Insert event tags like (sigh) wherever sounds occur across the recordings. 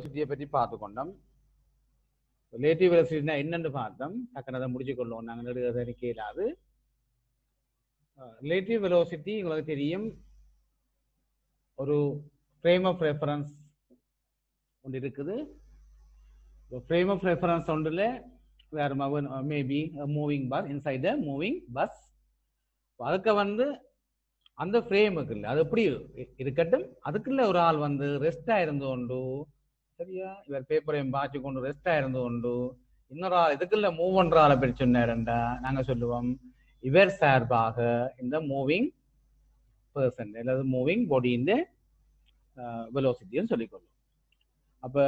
வெலோசிட்டியை பற்றி பார்த்து கொண்டோம் ரிலேட்டிவ் வெலோசிட்டினா என்னன்னு பார்த்தோம். டக்குனு அதை முடிச்சு கொள்ளுவோம் நாங்கள் நெடுகிறத கேளாது ரிலேட்டிவ் வெலோசிட்டி உங்களுக்கு தெரியும். ஒரு ஃப்ரேம் ஆஃப் ரெஃபரன்ஸ் ஒன்று இருக்குது. ஃப்ரேம் ஆஃப் ரெஃபரன்ஸ் ஒன்றில் வேறு maybe moving bus inside the moving bus அதுக்கு வந்து அந்த ஃப்ரேமுக்கு இல்லை. அது எப்படி இருக்கட்டும். அதுக்குள்ள ஒரு ஆள் வந்து ரெஸ்ட் இருந்து கொண்டு சரியா? இவர் பேப்பரையும் பாய்ச்சி கொண்டு ரெஸ்டா இருந்து கொண்டு இன்னொரு ஆள் இதுக்குள்ள மூவ் ஆளை பற்றி சொன்னாருண்டா? நாங்க சொல்லுவோம் இவர் சார்பாக இந்த மூவிங் பர்சன் அல்லது மூவிங் பாடியின் வெலோசிட்டின்னு சொல்லிக்கொள்ளும் அப்ப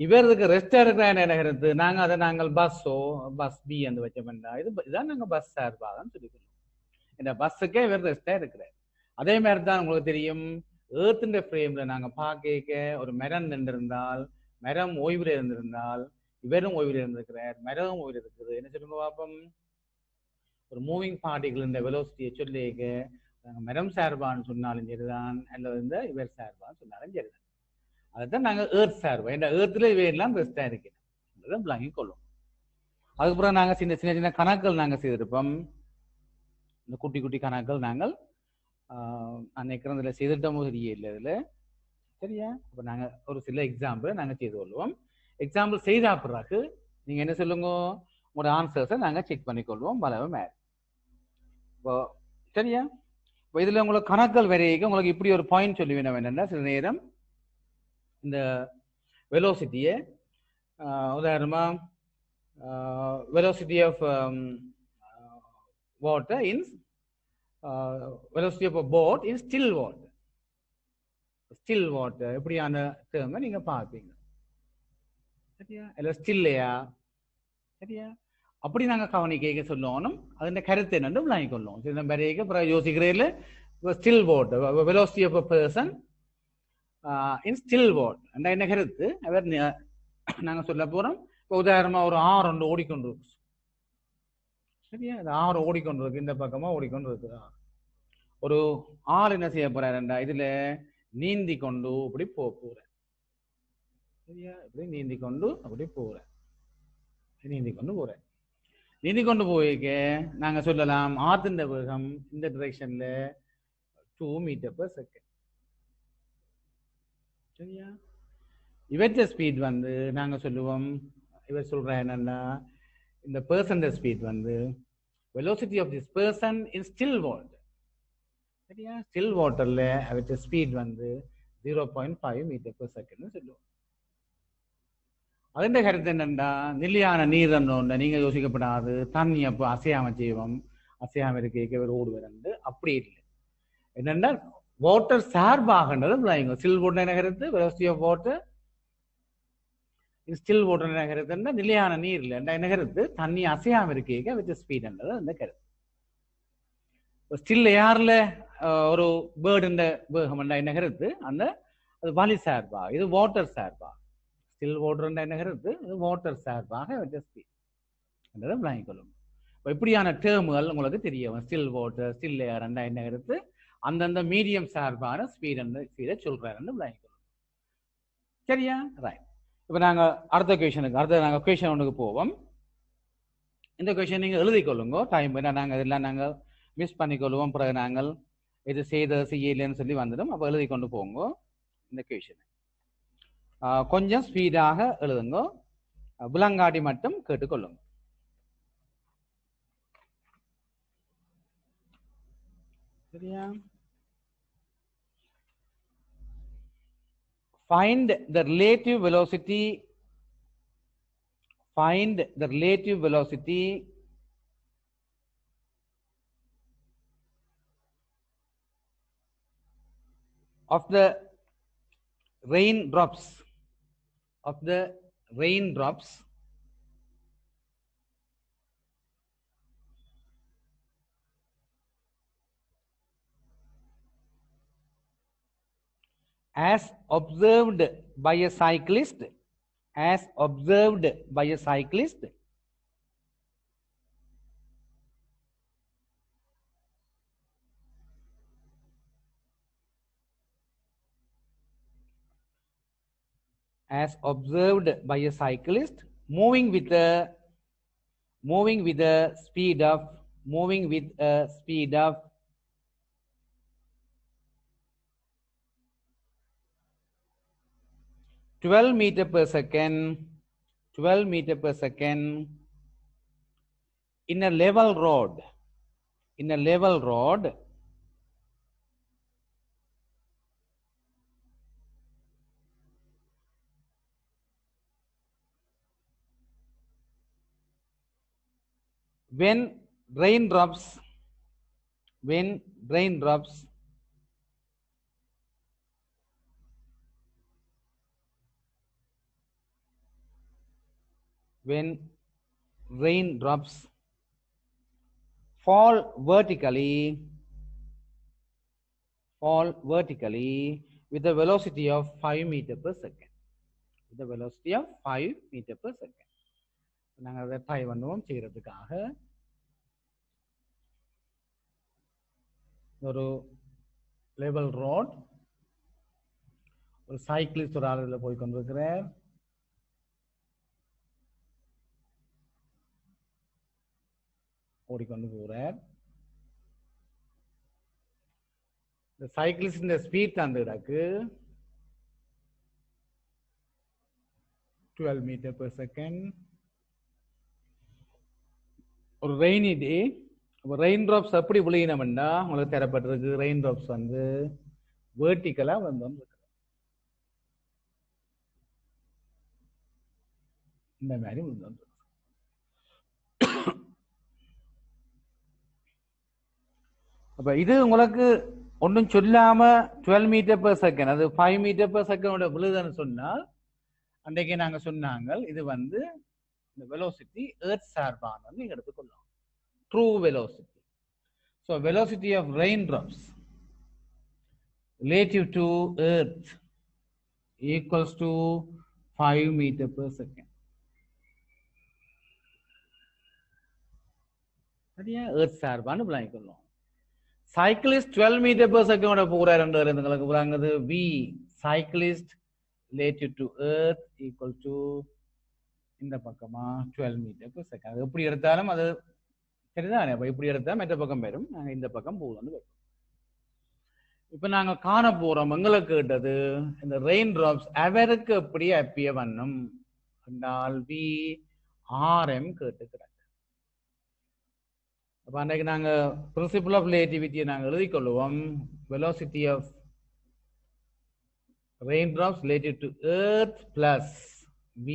இவருக்கு ரெஸ்ட் இருக்கிற நகரத்து நாங்கள் அதை நாங்கள் பஸ்ஸோ பஸ் பி அந்த வச்சோம்டா இது இதான் நாங்கள் பஸ் சார்பாக சொல்லிக்கொள்ளும் இந்த பஸ்ஸுக்கே இவர் ரெஸ்டாக இருக்கிறார். அதே மாதிரி தான் உங்களுக்கு தெரியும் ஏர்த்துன்ற ஃப்ரேம்ல நாங்க பார்க்க ஒரு மரம் நின்றிருந்தால் மரம் ஓய்வுல இருந்திருந்தால் இவரும் ஓய்வில் இருந்திருக்கிறார் மரம் ஓய்வில் இருக்குது. என்ன சொல்லுங்க பாப்போம்? ஒரு மூவிங் பார்ட்டிகள் இந்த வெலோசிட்டியை சொல்லிக்க நாங்க மரம் சார்பான்னு சொன்னாலும் சரிதான் அல்லது இந்த இவர் சார்பான்னு சொன்னாலும் சரிதான். அதுதான் நாங்க ஏர்த் சார்பு. இந்த ஏர்த்துல இவையெல்லாம் பெஸ்ட்டாக இருக்கிறோம் விளங்கி கொள்ளும் அதுக்கப்புறம் நாங்க சின்ன சின்ன சின்ன கணக்குகள் நாங்கள் செய்திருப்போம். இந்த குட்டி குட்டி கணக்குகள் நாங்கள் அன்னைக்கு இதில் செய்திட்டமோ தெரியல இதில். சரியா? அப்போ நாங்கள் ஒரு சில எக்ஸாம்பிள் நாங்கள் செய்து கொள்வோம். எக்ஸாம்பிள் செய்த பிறகு நீங்கள் என்ன சொல்லுங்க? உங்களோட ஆன்சர்ஸை நாங்கள் செக் பண்ணிக்கொள்வோம் வளவு மேல். இப்போ சரியா? இப்போ இதில் உங்களுக்கு கணக்கள் வரைக்கும் உங்களுக்கு இப்படி ஒரு பாயிண்ட் சொல்லி வேணும் என்னென்னா சில நேரம் இந்த வெலோசிட்டியை உதாரணமாக வெலோசிட்டி ஆஃப் வாட்டர் இன்ஸ் velocity of a boat in still water. Still water இப்படியான டேர்மை நீங்க பார்ப்பீங்க. சரியா? இல்ல ஸ்டில்லையா சரியா? அப்படி நாங்க கவனிக்க சொல்லணும் அதுன்ற கருத்து என்னன்னு விளங்கிக் கொள்ளும் சின்ன வரைக்கு பிறகு யோசிக்கிறதுல still water velocity of person in still அந்த என்ன கருத்து? அவர் நாங்க சொல்ல போறோம் உதாரணமா ஒரு ஆறு ஒன்று ஓடிக்கொண்டு சரியா? இந்த ஆறு ஓடிக்கொண்டிருக்கு இந்த பக்கமா ஓடிக்கொண்டு ஒரு ஆள் என்ன செய்ய போறாருண்டா இதுல நீந்தி கொண்டு இப்படி போ போற சரியா? இப்படி நீந்தி கொண்டு அப்படி போற நீந்தி கொண்டு போறேன். நீந்தி கொண்டு போயிருக்க நாங்க சொல்லலாம் ஆத்தின் வேகம் இந்த டிரெக்ஷன்ல டூ மீட்டர் பர் செகண்ட் சரியா? இவற்ற ஸ்பீட் வந்து நாங்க சொல்லுவோம் இவர் சொல்ற என்னன்னா இந்த பர்சன் ஸ்பீட் வந்து velocity of this person in still water சரியா ஸ்டில் வாட்டர்ல அவற்ற ஸ்பீட் வந்து zero point five metre per செகண்ட்னு சொல்லுவோம் അതിന്റെ കരുത്ത് என்னண்டா நிலையான நீர் എന്നോണ്ട് நீங்க யோசிக்கப்படாது தண்ணி அப்போ அசையாம செய்வோம் அசையாம இருக்க ஒரு ஓடு வரண்டு அப்படி இல்லை என்னன்னா வாட்டர் சார்பாகன்றது விளையுங்க ஸ்டில் வாட்டர் என்ன கருத்து velocity of water still water என்ன நிலையான நீர் இல்லை. என்ன கருத்து தண்ணி அசையாம இருக்க. வித் ஸ்பீடுன்றது அந்த கருத்து. ஸ்டில் ஏர்ல ஒரு பேர்டுன்ற வேகம் என்ன அந்த அது வலி சார்பா இது வாட்டர் சார்பா ஸ்டில் வாட்டர் என்ன இது வாட்டர் சார்பாக வித் ஸ்பீட் என்றதை விளங்கிக்கொள்ளும் இப்போ இப்படியான டேர்முகள் உங்களுக்கு தெரியும். ஸ்டில் வாட்டர் ஸ்டில் ஏர் என்ன கருத்து அந்தந்த மீடியம் சார்பான ஸ்பீட் ஸ்பீடை சொல்றாருன்னு விளங்கிக்கொள்ளும் சரியா? ரைட் இப்போ நாங்கள் அடுத்த கொஷனுக்கு அடுத்த நாங்கள் கொஷன் ஒன்றுக்கு போவோம். இந்த கொஷன் நீங்கள் எழுதிக் கொள்ளுங்க. டைம் ஏன்னா நாங்கள் இதெல்லாம் நாங்கள் மிஸ் பண்ணிக்கொள்வோம் பிறகு நாங்கள் இது செய்த செய்யலைன்னு சொல்லி வந்துடும். அப்போ எழுதி கொண்டு போங்க. இந்த கொஷன் கொஞ்சம் ஸ்பீடாக எழுதுங்க. விலங்காடி மட்டும் கேட்டுக்கொள்ளுங்க சரியா? Find the relative velocity find the relative velocity of the raindrops of the raindrops as observed by a cyclist as observed by a cyclist. As observed by a cyclist moving with a moving with a speed of moving with a speed of twelve meter per second, twelve meter per second in a level road, in a level road when raindrops when raindrops when raindrops fall vertically fall vertically with a velocity of 5 meter per second with a velocity of 5 meter per second நாங்கள் அதை try பண்ணுவோம் செய்யறதுக்காக ஒரு level road ஒரு cyclist ஒரு ஆள் போய் கொண்டிருக்கிறார் ஓடிக்கொண்டு போகிறார் இந்த சைக்கிள்ஸ் இந்த ஸ்பீட் அந்த கிடக்கு டுவெல் மீட்டர் பெர் செகண்ட் ஒரு ரெய்னி டே அப்போ ரெயின் ட்ராப்ஸ் எப்படி விழுகினோம்னா உங்களுக்கு தரப்பட்டிருக்கு ரெயின் ட்ராப்ஸ் வந்து வேர்ட்டிக்கலா வந்து இந்த மாதிரி வந்து அப்ப இது உங்களுக்கு ஒன்றும் சொல்லாம டுவெல் மீட்டர் பர் செகண்ட் அது ஃபைவ் மீட்டர் பர் செகண்டோட விழுதுன்னு சொன்னால் அன்றைக்கு நாங்க சொன்னாங்க இது வந்து இந்த வெலோசிட்டி ஏர்த் சார்பானது நீங்க எடுத்துக்கொள்ளலாம் true velocity so velocity of rain drops relative to earth equals to five metre per second சரியா ஏர்த் சார்பான்னு விளங்கிக்கொள்ளும் சைக்கிளிஸ்ட் டுவெல் மீட்டர் per செகண்டோட போகிறாருன்றது எங்களுக்கு விளங்குது V cyclist relative to earth equal to இந்த பக்கமா? டுவெல் மீட்டர் per செகண்ட் எப்படி எடுத்தாலும் அது சரிதானே அப்போ இப்படி எடுத்தால் மற்ற பக்கம் வரும் நாங்கள் இந்த பக்கம் போகலாம்னு வைப்போம். இப்போ நாங்கள் காண போகிறோம் எங்களுக்கு கேட்டது இந்த ரெயின் ட்ராப்ஸ் அவருக்கு எப்படி அப்பிய பண்ணும்? என்றால் வி ஆர்எம் கேட்டுக்கிறாங்க அப்ப அன்றைக்கு நாங்க பிரின்சிபல் ஆஃப் ரிலேட்டிவிட்டியை நாங்கள் எழுதி கொள்ளுவோம் velocity of raindrops related to earth plus v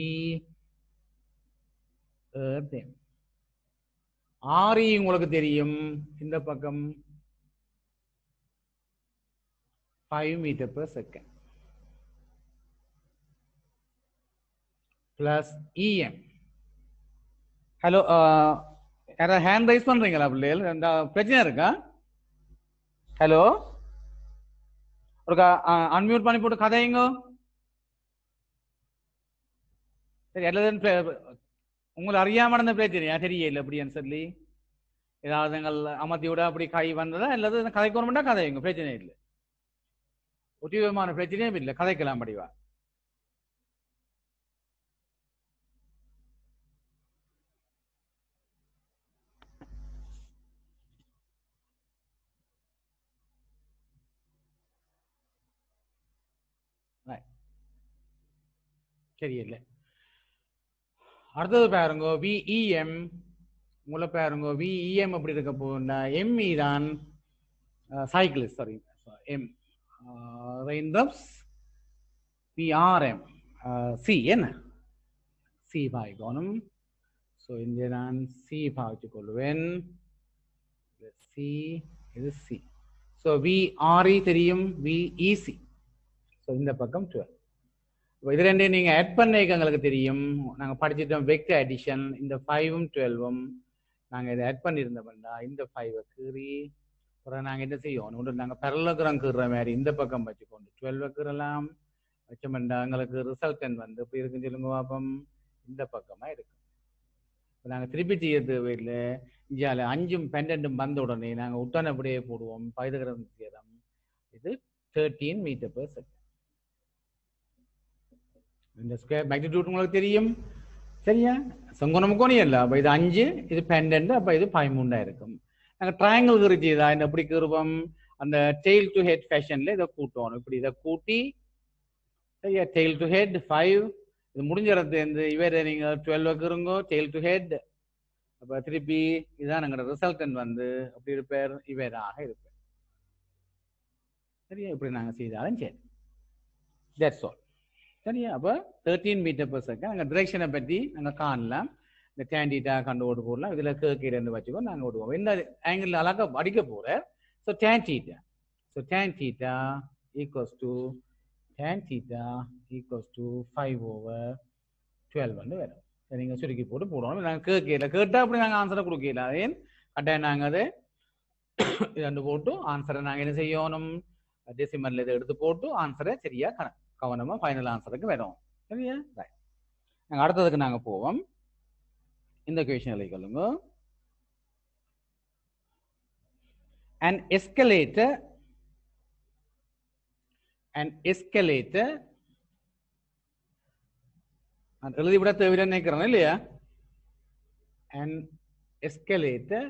earth ஆரி உங்களுக்கு தெரியும். இந்த பக்கம் five metre per second plus EM hello யாராவது ஹேண்ட் ரைஸ் பண்றீங்களா பிள்ளைகள்? இந்த பிரச்சனை இருக்கா? ஹலோ ஒரு அன்மியூட் பண்ணி போட்டு கதையுங்க. சரி எல்லாத்தையும் உங்களை அறியாம நடந்த பிரச்சனையா? தெரியல அப்படின்னு சொல்லி ஏதாவது எங்கள் அமர்த்தி விட அப்படி கை வந்ததா? இல்லாத கதைக்கு வரமாட்டா கதையுங்க பிரச்சனை இல்லை. ஒட்டி விதமான பிரச்சனையும் இல்லை கதைக்கலாம் படிவா. தெரியல. அடுத்தது பாருங்க விஇஎம் உங்களை பாருங்க விஇஎம் அப்படி இருக்க போனா எம்இ தான் cyclist sorry M raindrops BRM C என்ன? சி பாய்க்கணும் ஸோ இங்கே நான் சி பாவிச்சு கொள்வேன் சி இது சி ஸோ விஆர்இ தெரியும் விஇசி ஸோ இந்த பக்கம் டுவெல் இது ரெண்டையும் நீங்க ஆட் பண்ணிக்க எங்களுக்கு தெரியும். நாங்க படிச்சிட்டோம் வெக்டர் அடிஷன் இந்த ஃபைவும் டுவெல்வும் நாங்க இதை ஆட் பண்ணியிருந்தோம்னா இந்த ஃபைவை கீறி அப்புறம் நாங்க என்ன செய்வோம்? ஒன்று நாங்க பரலோகிரம் கீறுற மாதிரி இந்த பக்கம் வச்சுக்கொண்டு டுவெல்வை கீறலாம். வச்சோம்டா எங்களுக்கு ரிசல்ட் வந்து இப்போ இருக்குன்னு சொல்லுங்க பாப்பம். இந்த பக்கமா இருக்கு. இப்போ நாங்க திருப்பி செய்யறது வீட்டில் இந்தியாவில் அஞ்சும் பன்னெண்டும் வந்த உடனே நாங்கள் உட்டான அப்படியே போடுவோம். பைதகரம் சேரம் இது தேர்ட்டீன் மீட்டர் பெர் செகண்ட் இந்த ஸ்கொயர் மேக்னிடியூட் உங்களுக்கு தெரியும். சரியா? செங்கோணம் கோணம் இல்லை அப்போ இது அஞ்சு இது பன்னெண்டு அப்போ இது பதிமூணா இருக்கும். நாங்கள் ட்ரையாங்கிள் கீறு செய்தா இந்த எப்படி கிருபம் அந்த டெய்ல் டு ஹெட் ஃபேஷனில் இதை கூட்டணும் இப்படி இதை கூட்டி சரியா? டெய்ல் டு ஹெட் ஃபைவ் இது முடிஞ்ச இடத்துல இருந்து இவரை நீங்கள் டுவெல் வைக்கிறோங்க டெய்ல் டு ஹெட் அப்போ திருப்பி இதுதான் எங்களோட ரிசல்டன் வந்து. அப்படி இருப்பார் இவராக இருப்பார். சரியா? இப்படி நாங்கள் செய்தாலும் சரி. தட்ஸ் ஆல் சரியா அப்போ தேர்ட்டீன் மீட்டர் பர் செகண்ட் நாங்கள் டிரெக்ஷனை பற்றி நாங்கள் காணலாம் இந்த டேண்டிட்டா கண்டு ஓட்டு போடலாம் இதில் கேட்கிறேன்னு வச்சுக்கோ நாங்கள் ஓடுவோம். இந்த ஆங்கிள் அழகாக அடிக்க போகிற so tan theta so tan theta equals to tan theta equals to five over twelve வந்து வரும். சரி நீங்கள் சுருக்கி போட்டு போடணும். நாங்கள் கேட்கல கேட்டால் அப்படி நாங்கள் ஆன்சரை கொடுக்கல. அதையும் கட்டாயம் நாங்கள் அதை (coughs) ரெண்டு போட்டு ஆன்சரை நாங்கள் என்ன செய்யணும்? டெசிமல்ல இதை எடுத்து போட்டு ஆன்சரை சரியாக கணக்கு கவனமா ஃபைனல் ஆன்சருக்கு வரும். சரியா? ரைட் நாங்கள் அடுத்ததுக்கு நாங்கள் போவோம். இந்த கொஷின் எழுதிக்கொள்ளுங்க an escalator an escalator நான் எழுதிவிட தேவையில்லைன்னு நினைக்கிறேன் இல்லையா? An escalator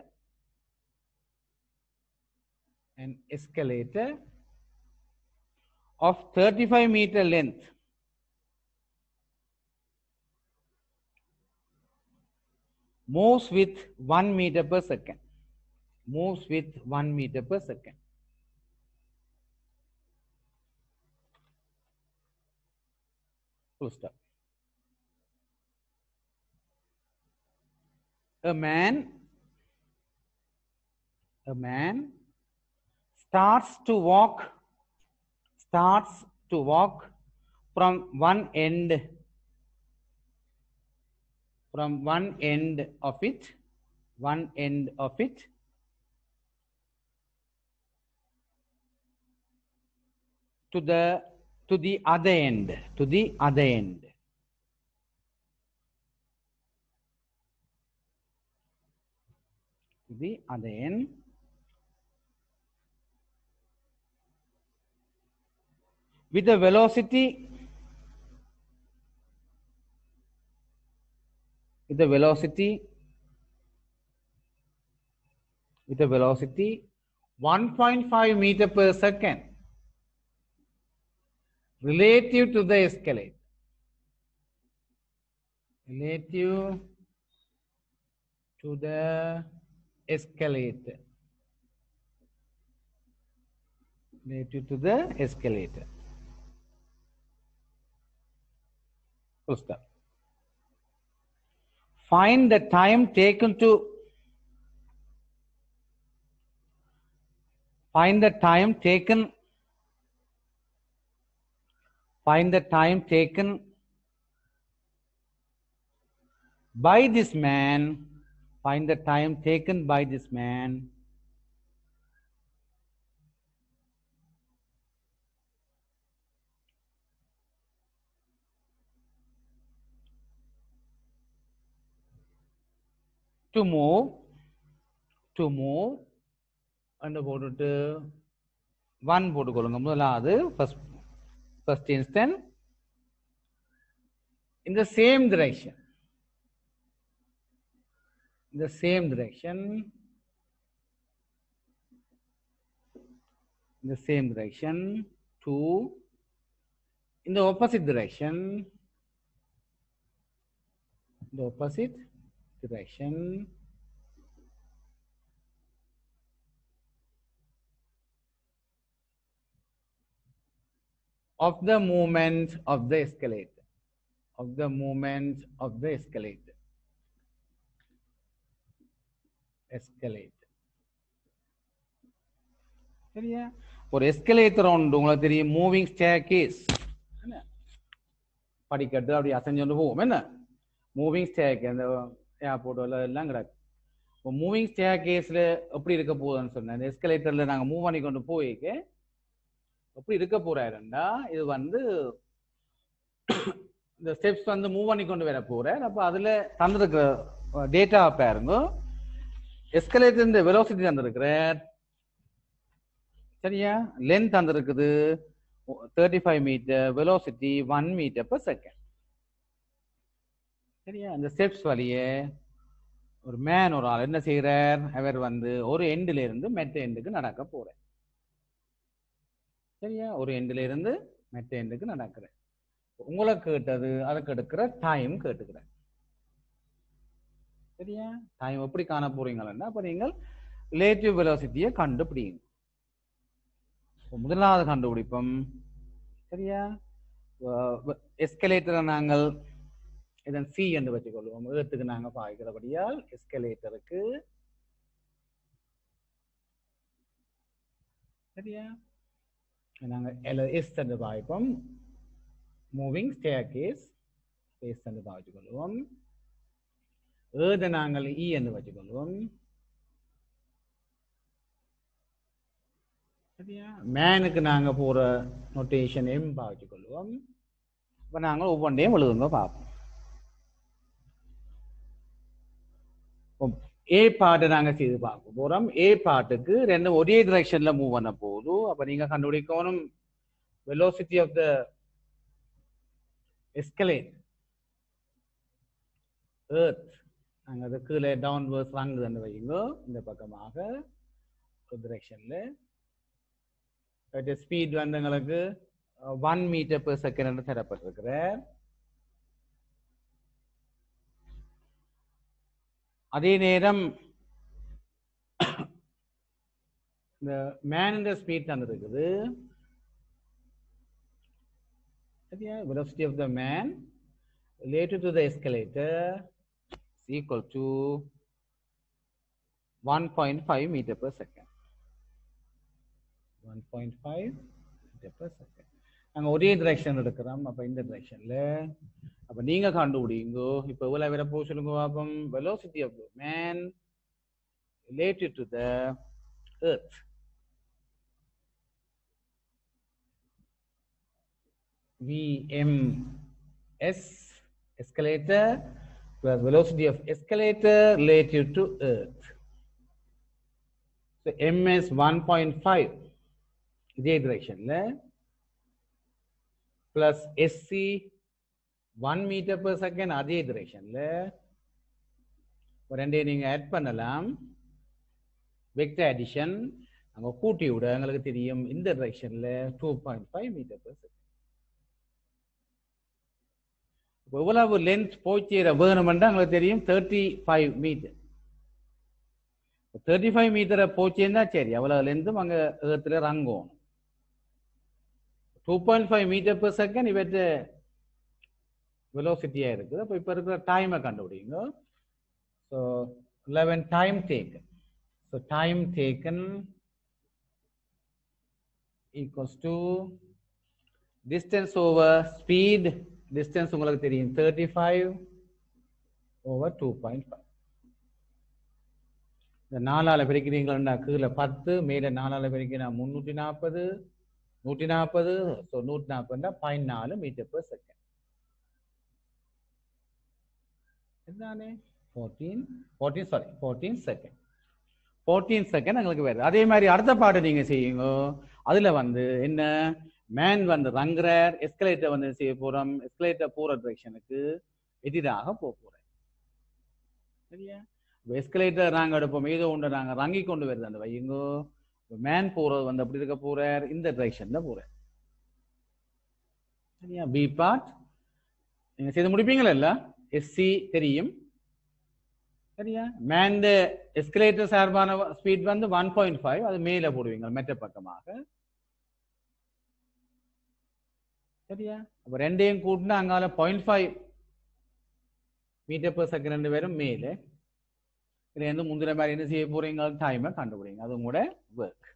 an escalator of 35 meter length. Moves with 1 meter per second. Moves with 1 meter per second. Full stop. A man a man starts to walk starts to walk from one end from one end of it one end of it to the to the other end to the other end. To the other end with a velocity with a velocity with a velocity 1.5 meter per second relative to the escalator relative to the escalator relative to the escalator find the time taken to find the time taken find the time taken by this man. Find the time taken by this man to move to move and போட்டுட்டு one போட்டுக்கொள்ளுங்க முதலாவது first first instant in the same direction in the same direction in the same direction two in the opposite direction the opposite direction of the movement of the escalator of the movement of the escalator escalator சரியா ஒரு escalator உண்டு உங்களுக்கு தெரியும் moving stair case படிக்கட்டு அப்படி அசைஞ்சு போவோம் என்ன moving stack அந்த ஏர்போர்ட்டில் எல்லாம் கிடக்கு. இப்போ மூவிங் ஸ்டேர் கேஸில் எப்படி இருக்க போகுதுன்னு சொன்னேன். இந்த எஸ்கலேட்டரில் நாங்கள் மூவ் பண்ணி கொண்டு போய்க்கு எப்படி இருக்க போறாருண்டா இது வந்து இந்த ஸ்டெப்ஸ் வந்து மூவ் பண்ணி கொண்டு வர போறார். அப்போ அதில் தந்திருக்கிற டேட்டா பாருங்க. எஸ்கலேட்டர் இந்த வெலோசிட்டி தந்திருக்கிறார் சரியா? Length தந்திருக்குது. Thirty five metre velocity one metre per second சரியா? அந்த ஸ்டெப்ஸ் வழியே ஒரு மேன் ஒரு ஆள் என்ன செய்கிறார் அவர் வந்து ஒரு எண்டில் இருந்து மெட்ட எண்டுக்கு நடக்க போகிறார் சரியா? ஒரு எண்டில் இருந்து மெட்ட எண்டுக்கு நடக்கிறேன் உங்களை கேட்டது அதுக்கு எடுக்கிற டைம் கேட்டுக்கிறேன் சரியா? டைம் எப்படி காண போறீங்கன்னா அப்ப நீங்கள் ரிலேட்டிவ் வெலோசிட்டியை கண்டுபிடிங்க. முதலாவது கண்டுபிடிப்போம் சரியா? எஸ்கலேட்டரை நாங்கள் இதன் சி என்று வச்சுக்கொள்வோம் ஏத்துக்கு நாங்கள் பாய்க்கிறபடியால் எஸ்கலேட்டருக்கு சரியா? நாங்கள் எஸ் என்று பாய்ப்போம். மூவிங் ஸ்டேர் கேஸ் எஸ் என்று பாய்ச்சிக்கொள்வோம் ஏதை நாங்கள் இ என்று வச்சுக்கொள்வோம் சரியா? மேனுக்கு நாங்கள் போகிற நொட்டேஷனையும் எம் பாவிச்சுக்கொள்வோம் இப்போ நாங்கள் ஒவ்வொன்றையும் எழுதுங்க பார்ப்போம் ஏ பாட்டு நாங்க செய்து பார்க்க போகிறோம் ஏ பாட்டுக்கு ரெண்டு ஒரே டிரெக்ஷன்ல மூவ் பண்ண போகுது. அப்போ நீங்க கண்டுபிடிக்கணும். Velocity of the escalator earth நாங்கள் அது கீழே டவுன் வேர்ஸ் வாங்குதுன்னு வைங்க. இந்த பக்கமாக. ஒரு டிரெக்ஷனில் ஸ்பீட் வந்து எங்களுக்கு uh, one metre per second தரப்பட்டிருக்கிற அதே நேரம் இந்த மேன் ஸ்பீட் தான் இருக்குது சரியா velocity of the man related to the escalator is equal to 1.5 meter per second 1.5 meter per second நாங்கள் ஒரே டிரெக்ஷன் எடுக்கிறோம் அப்போ இந்த டிரெக்ஷனில் அப்போ நீங்கள் கண்டுபிடிங்கோ இப்போ எவ்வளோ வேற போக சொல்லுங்க பாப்போம் velocity of man related to the earth VMS escalator where velocity of escalator relative to earth. So MS 1.5 இதே directionல plus SC one metre per second அதே டிரெக்ஷன்ல ரெண்டையும் நீங்க ஆட் பண்ணலாம். வெக்டர் அடிஷன் அங்க கூட்டி விட எங்களுக்கு தெரியும் இந்த டிரெக்ஷன்ல two point five metre per second எவ்வளவு லென்த் போய்ச்சேர வேணுமெண்டா எங்களுக்கு தெரியும் thirty five metre thirty five மீட்டரை போச்சேன்னா சரி அவ்வளவு லென்த்தும் அங்கே ஏகத்தில் இறங்கும் 2.5 மீட்டர் பர் செகண்ட் இவற்ற வெலோசிட்டியாக இருக்குது. அப்போ இப்போ இருக்கிற டைமை கண்டுபிடிங்க. So eleven time taken so time taken equals to distance over speed distance உங்களுக்கு தெரியும். Thirty five over two point five இந்த நாலால் பெருக்கிறீங்களா? கீழே பத்து மேலே நாலால் பெருக்கினா முன்னூற்றி நாற்பது நூற்றி நாற்பது ஸோ நூற்றி நாற்பதுனா பாயிண்ட் நாலு மீட்டர் பர் செகண்ட் இதுதானே fourteen fourteen sorry fourteen second fourteen second எங்களுக்கு வருது அதே மாதிரி அடுத்த பாட்டு நீங்கள் செய்யுங்க. அதில் வந்து என்ன? மேன் வந்து ரங்குறார் எஸ்கலேட்டர் வந்து செய்ய போகிறோம் எஸ்கலேட்டர் போகிற டிரெக்ஷனுக்கு எதிராக போக போகிறேன் சரியா? எஸ்கலேட்டர் நாங்கள் எடுப்போம். ஏதோ ஒன்று நாங்கள் ரங்கி கொண்டு வருது அந்த வையுங்கோ. மேன் போறது வந்து அப்படி இருக்க போறார் இந்த டிரெக்ஷன்ல போறார் சரியா பி பார்ட் நீங்க செய்து முடிப்பீங்களா இல்ல? எஸ்சி தெரியும். சரியா? மேன் எஸ்கலேட்டர் சார்பான ஸ்பீட் வந்து ஒன் பாயிண்ட் ஃபைவ் அது மேல போடுவீங்க மெட்ட பக்கமாக. சரியா? அப்ப ரெண்டையும் கூட்டினா அங்கால point five metre per second ரெண்டு பேரும் மேலே. இதுல இருந்து முந்தின மாதிரி என்ன செய்ய போறீங்க? டைமை கண்டுபிடிங்க. அது கூட ஒர்க்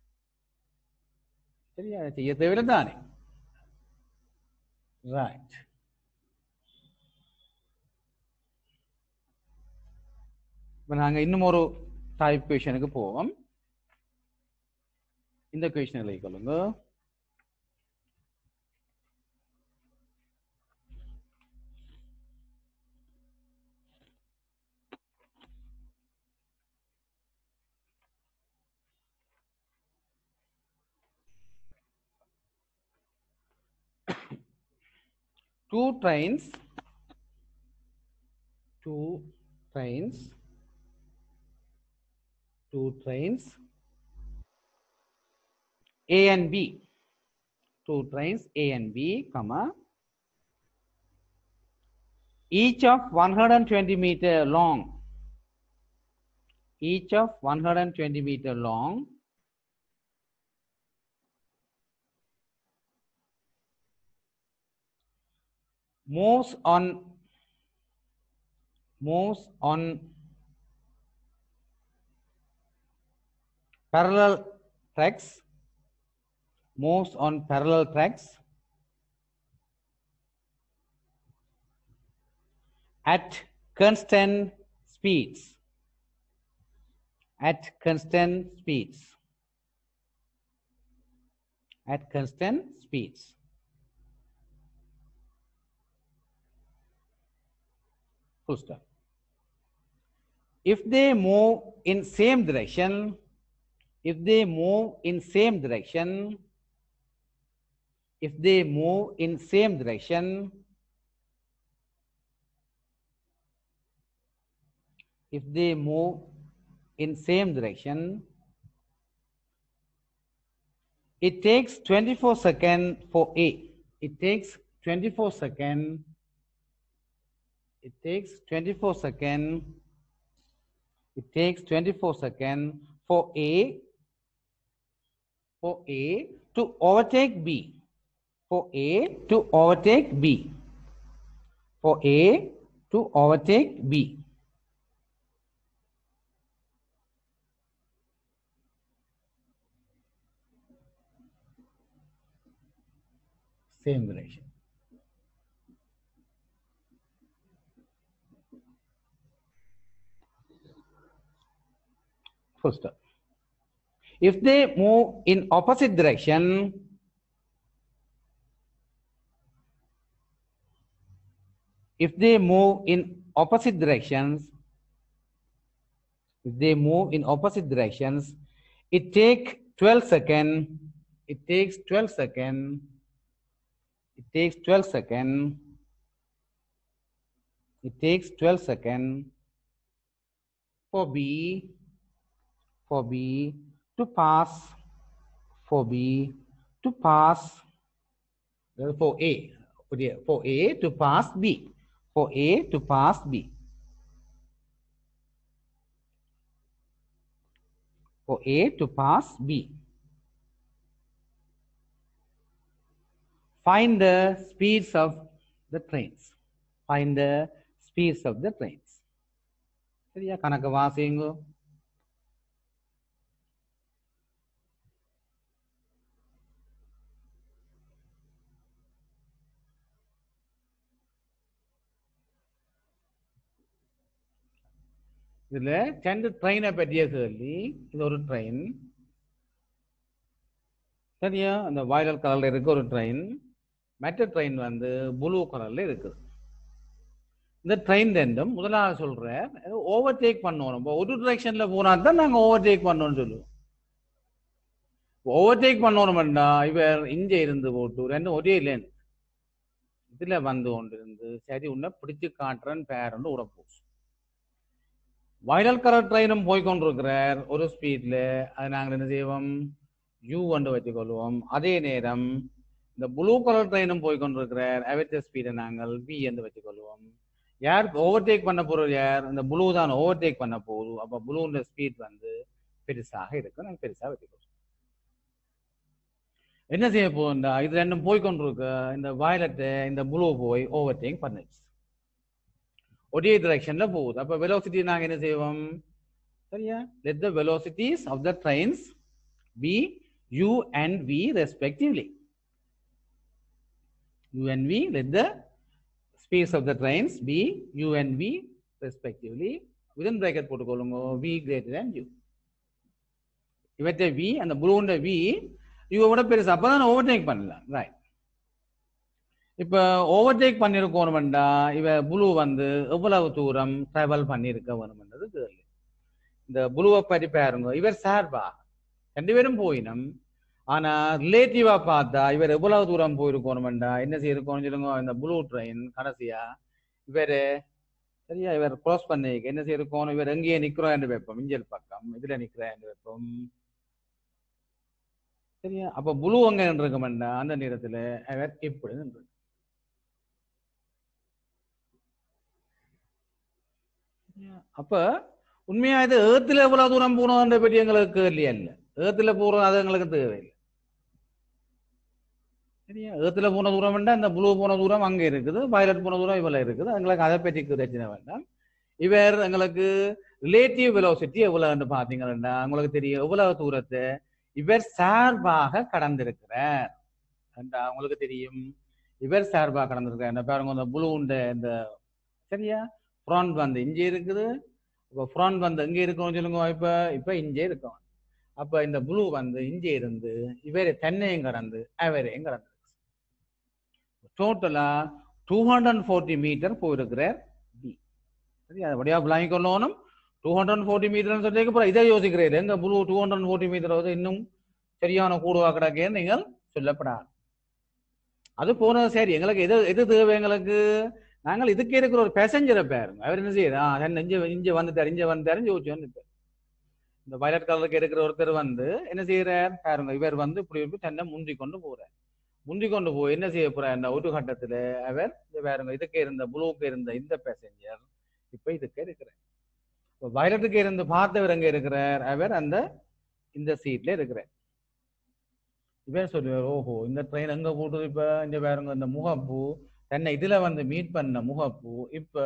சரியா? செய்ய தேவையில்லை தானே ரைட் இப்போ நாங்க இன்னும் ஒரு டைப் கொஷனுக்கு போவோம். இந்த கொஷனை கொள்ளுங்க. Two trains. Two trains. Two trains. A and B. Two trains A and B comma. Each of 120 meter long. Each of 120 meter long moves on moves on parallel tracks moves on parallel tracks. At constant speeds. At constant speeds. At constant speeds if they move in same direction if they move in same direction if they move in same direction if they move in same direction it takes 24 seconds for a. It takes 24 seconds it takes 24 seconds it takes 24 seconds for a for a to overtake b for a to overtake b for a to overtake b. Same direction stop if they move in opposite direction if they move in opposite directions if they move in opposite directions it take 12 second it takes 12 second it takes 12 second it takes 12 second for b for b to pass for b to pass uh, for a for the- for a to pass b for a to pass b for a to pass b find the speeds of the trains find the speeds of the trains சரியா கணக்கு வாசிங்க இதுல ரெண்டு ட்ரெயினை பற்றிய சொல்லி இது ஒரு ட்ரெயின் சரியா? அந்த வாயிலர் கலர்ல இருக்கு ஒரு ட்ரெயின் மற்ற ட்ரெயின் வந்து ப்ளூ கலர்ல இருக்குது இந்த ட்ரெயின் ரெண்டும் முதலாவது சொல்ற ஓவர்டேக் பண்ணணும் நம்ம ஒரு டிரெக்ஷன்ல போனா தான் நாங்க ஓவர்டேக் பண்ணோம்னு சொல்லுவோம். ஓவர்டேக் பண்ணணும்டா இவர் இங்கே இருந்து போட்டு ரெண்டும் ஒரே லேன் இதுல வந்து கொண்டு இருந்து சரி உன்னை பிடிச்சு காட்டுறேன்னு பேரன்னு உடப்போம் வைரல் கலர் ட்ரெயினும் போய் கொண்டிருக்கிறார் ஒரு ஸ்பீட்ல அது நாங்கள் என்ன செய்வோம்? யூ வந்து வச்சுக்கொள்வோம் அதே நேரம் இந்த ப்ளூ கலர் ட்ரெயினும் போய் கொண்டிருக்கிறார் அவற்ற ஸ்பீடை நாங்கள் பி என்று வச்சுக்கொள்வோம் யார் ஓவர்டேக் பண்ண போறது யார்? இந்த ப்ளூ தான் ஓவர்டேக் பண்ண போகுது. அப்ப ப்ளூன்ற ஸ்பீட் வந்து பெருசாக இருக்கும் நாங்கள் பெருசாக வச்சுக்கொள்வோம் என்ன செய்ய போகுண்டா இது ரெண்டும் போய் கொண்டிருக்க இந்த வயலட்டை இந்த ப்ளூ போய் ஓவர்டேக் பண்ணுச்சு. ஒரே டிரெக்ஷன்ல போகுது அப்ப வெலோசிட்டி நாங்க என்ன செய்வோம் சரியா let the velocities of the trains be U and V respectively U and V let the space of the trains be U and V respectively within bracket போட்டுக்கொள்ளுங்க we greater and you இவற்றை we அந்த ப்ளூண்ட we இவ விட பெருசு அப்பதான் overtake பண்ணலாம் right இப்ப overtake பண்ணிருக்கணும்டா இவ புளூ வந்து எவ்வளவு தூரம் டிராவல் பண்ணிருக்க வேணும்ன்றது கேள்வி இந்த புளுவை பற்றி பாருங்க. இவர் சார்பா? ரெண்டு பேரும் போயினும். ஆனா ரிலேட்டிவா பார்த்தா இவர் எவ்வளவு தூரம் போயிருக்கணும்டா என்ன செய்யிருக்கணும் சொல்லுங்க. இந்த புளூ ட்ரெயின் கடைசியா. இவர் சரியா? இவர் க்ளோஸ் பண்ணி என்ன செய்யிருக்கோம் இவர் எங்கேயே நிக்கிறோம் என்று வைப்போம். இஞ்சல் பக்கம். இதுல நிக்கிறேன் என்று வைப்போம். சரியா? அப்ப புளு அங்க நின்றுக்கமெண்டா அந்த நேரத்துல இவர் இப்படி நின்று அப்ப உண்மையா இது ஏத்துல எவ்வளவு தூரம் போனோன்ற பற்றி எங்களுக்கு இல்லையா? இல்ல. ஏத்துல போறது அது எங்களுக்கு தேவையில்லை சரியா? ஏத்துல போன தூரம் வேண்டாம் இந்த ப்ளூ போன தூரம் அங்க இருக்குது வயலட் போன தூரம் இவ்வளவு இருக்குது. எங்களுக்கு அதை பற்றி பிரச்சனை வேண்டாம். இவர் எங்களுக்கு ரிலேட்டிவ் வெலோசிட்டி எவ்வளவுன்னு பாத்தீங்கன்னா உங்களுக்கு தெரியும் எவ்வளவு தூரத்தை இவர் சார்பாக கடந்திருக்கிறார். என்றா உங்களுக்கு தெரியும்? இவர் சார்பாக கடந்திருக்கிறார். இந்த பாருங்க இந்த ப்ளூண்ட இந்த சரியா? ஃப்ரண்ட் பந்து இங்கே இருக்குது. இப்போ ஃப்ரண்ட் பந்து எங்கே இருக்கணும் சொல்லுங்க இப்போ இப்ப இங்கே இருக்கும் அப்ப இந்த ப்ளூ வந்து இங்கே இருந்து இவரை தென்னையும் கடந்து அவரையும் கடந்து டோட்டலா டூ ஹண்ட்ரட் ஃபோர்ட்டி மீட்டர் போயிருக்கிறார் பி சரி அது வழியா விளங்கிக் கொள்ளணும். டூ ஹண்ட்ரட் ஃபோர்ட்டி மீட்டர்னு சொல்லி அப்புறம் இதை யோசிக்கிறேன் எங்க blue two hundred forty metre வந்து இன்னும் சரியான கூடுவா கிடக்கேன்னு நீங்கள் சொல்லப்படாது. அது போனது சரி. எங்களுக்கு எது எது தேவை எங்களுக்கு? நாங்கள் இதுக்கே இருக்கிற ஒரு பேசஞ்சரை பாருங்க. அவர் என்ன செய்யறா இஞ்ச இஞ்ச வந்துட்டார் இஞ்ச வந்துட்டாருன்னு யோசிச்சு வந்துட்டார் இந்த வயலட் கலருக்கு இருக்கிற ஒருத்தர் வந்து என்ன செய்யறார்? பாருங்க இவர் வந்து இப்படி இப்படி தன்னை முந்தி கொண்டு போறார். முந்தி கொண்டு போய் என்ன செய்ய போறார்? இந்த ஒரு கட்டத்துல அவர் இந்த பாருங்க இதுக்கே இருந்த புளூக்கு இருந்த இந்த பேசஞ்சர் இப்ப இதுக்கே இருக்கிறார். வயலட்டுக்கு இருந்து பார்த்தவர் எங்க இருக்கிறார்? அவர் அந்த இந்த சீட்ல இருக்கிறார். இவர் சொல்லுவார் ஓஹோ இந்த ட்ரெயின் எங்க போட்டுது இப்ப? இந்த பாருங்க இந்த முகப்பு தன்னை இதுல வந்து மீட் பண்ண முகப்பு இப்ப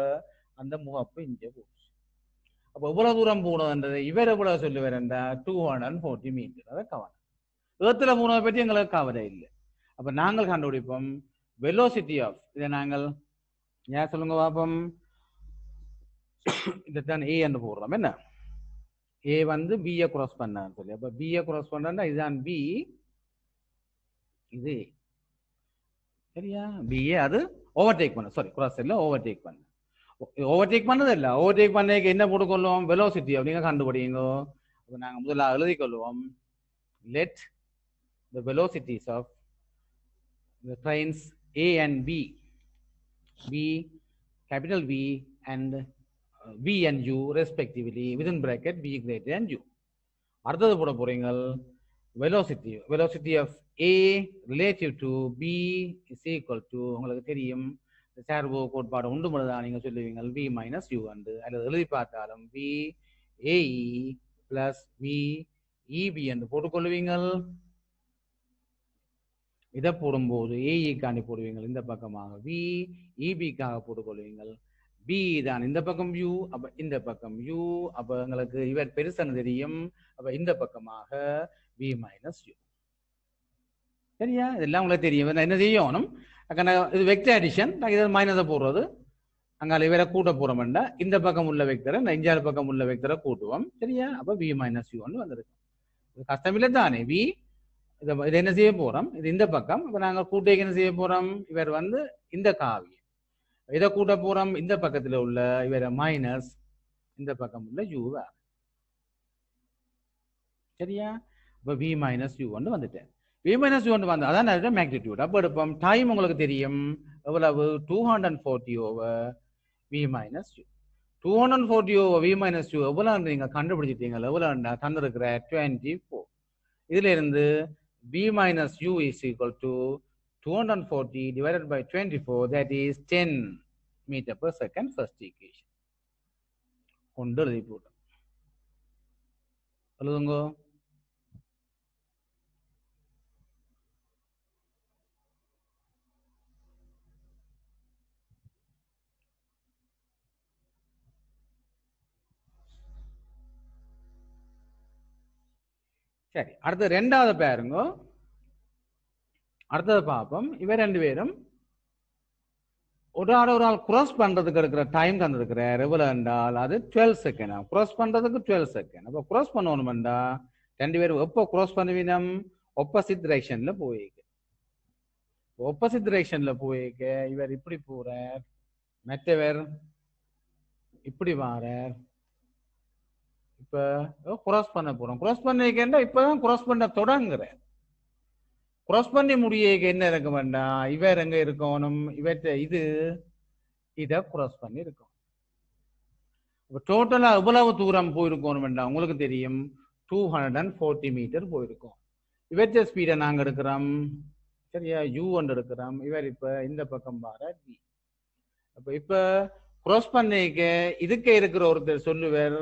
அந்த முகப்பு இங்க போச்சு. அப்ப எவ்வளவு தூரம் போனதுன்றது இவர் எவ்வளவு சொல்லுவாருண்டா டூ ஹண்ட்ரட் ஃபோர்ட்டி மீட்டர் அதை கவனம். ஏத்துல போனதை பற்றி எங்களுக்கு கவலை இல்லை. அப்ப நாங்கள் கண்டுபிடிப்போம் வெலோசிட்டி ஆஃப் இதை நாங்கள் ஏன் சொல்லுங்க பார்ப்போம்? இதைத்தான் ஏ என்று போடுறோம். என்ன? ஏ வந்து பிஏ கிராஸ் பண்ணான்னு சொல்லி. அப்ப பிஏ கிராஸ் பண்ணா இதுதான் பி இது சரியா? பிஏ அது ஓவர்டேக் பண்ண சாரி கிராஸ் இல்லை ஓவர்டேக் பண்ண. ஓவர்டேக் பண்ணது இல்ல. ஓவர்டேக் பண்ணதுக்கு என்ன போட்டுக்கொள்வோம் வெலோசிட்டி அப்படிங்க கண்டுபிடிங்க. அப்போ நாங்கள் முதல்ல எழுதி கொள்வோம் let the velocities of the trains A and B, B, capital V and uh, V and U respectively within bracket B greater than U. அடுத்தது போட போறீங்க velocity velocity of A relative to B is equal to உங்களுக்கு தெரியும் சார்பு கோட்பாடு உண்டு முழுதான் நீங்கள் சொல்லுவீங்க பி மைனஸ் யூ அண்டு அல்லது எழுதி பார்த்தாலும் B A E plus e e, B E B என்று போட்டுக்கொள்வீங்கள் இதை போடும்போது ஏஇக்காண்டி e போடுவீங்கள். இந்த பக்கமாக வி இபிக்காக போட்டுக்கொள்வீங்கள் பி தான் இந்த பக்கம் யூ அப்ப இந்த பக்கம் யூ அப்ப எங்களுக்கு இவர் பெருசன்னு தெரியும். அப்ப இந்த பக்கமாக பி மைனஸ் யூ சரியா? இதெல்லாம் உங்களுக்கு தெரியும். என்ன செய்யணும்? இது வெக்டர் அடிஷன் நாங்கள் இதை மைனஸை போடுறது. அங்கால இவரை கூட்ட போறோம்டா இந்த பக்கம் உள்ள வெக்டரை இந்த இஞ்சாறு பக்கம் உள்ள வெக்டரை கூட்டுவோம். சரியா? அப்ப வி மைனஸ் யூன்னு வந்திருக்கு. இது கஷ்டமில்லை தானே வி இதை இது என்ன செய்ய போறோம்? இது இந்த பக்கம். இப்ப நாங்க கூட்டைக்கு என்ன செய்ய போறோம்? இவர் வந்து இந்த காவியம். இதை கூட்ட போறோம். இந்த பக்கத்துல உள்ள இவரை மைனஸ் இந்த பக்கம் உள்ள யூ சரியா? இப்ப வி மைனஸ் யூ ஒன்று வந்துட்டேன். வி மைனஸ் ஒன்று வந்து அதான் அதோட மேக்னிடியூட் அப்போ எடுப்போம் டைம் உங்களுக்கு தெரியும் எவ்வளவு two hundred forty over V minus U two hundred forty over V minus U எவ்வளோன்னு நீங்கள் கண்டுபிடிச்சிட்டீங்க எவ்வளோ தந்திருக்கிற டுவெண்ட்டி ஃபோர் இதுல இருந்து b minus u two equal to 240 divided by 24 that is 10 meter per second first equation கொண்டு எழுதி போட்டோம் எழுதுங்க சரி அடுத்து ரெண்டாவது பேருங்க அடுத்தது பார்ப்போம். இவ ரெண்டு பேரும் ஒரு ஆள் ஒரு ஆள் க்ராஸ் பண்றதுக்கு இருக்கிற டைம் தந்திருக்கிறார் எவ்வளவு என்றால் அது டுவெல் செகண்ட் cross பண்றதுக்கு டுவெல் செகண்ட் அப்போ cross பண்ணணும்டா ரெண்டு பேரும் எப்போ cross பண்ணுவீனம்? ஒப்போசிட் டிரெக்ஷன்ல போயிருக்கு. ஒப்போசிட் டிரெக்ஷன்ல போயிருக்கு. இவர் இப்படி போறார். மற்றவர் இப்படி வாரார். இப்ப கிராஸ் பண்ண போறோம். கிராஸ் பண்ணிக்கேண்டா இப்பதான் கிராஸ் பண்ண தொடங்குறேன் கிராஸ் பண்ணி முடியக்கு என்ன இருக்க வேண்டாம் இவர் எங்க இருக்கணும். இவற்ற இது. இத கிராஸ் பண்ணி இருக்கும் இப்போ டோட்டலா எவ்வளவு தூரம் போயிருக்கணும் வேண்டாம் உங்களுக்கு தெரியும். Two hundred and forty metre போயிருக்கோம். இவற்ற ஸ்பீடை நாங்க எடுக்கிறோம். சரியா? யூ ஒன்று எடுக்கிறோம். இவர் இப்ப இந்த பக்கம் பார டி அப்ப இப்ப கிராஸ் பண்ணிக்க இதுக்கு இருக்கிற ஒருத்தர் சொல்லுவார்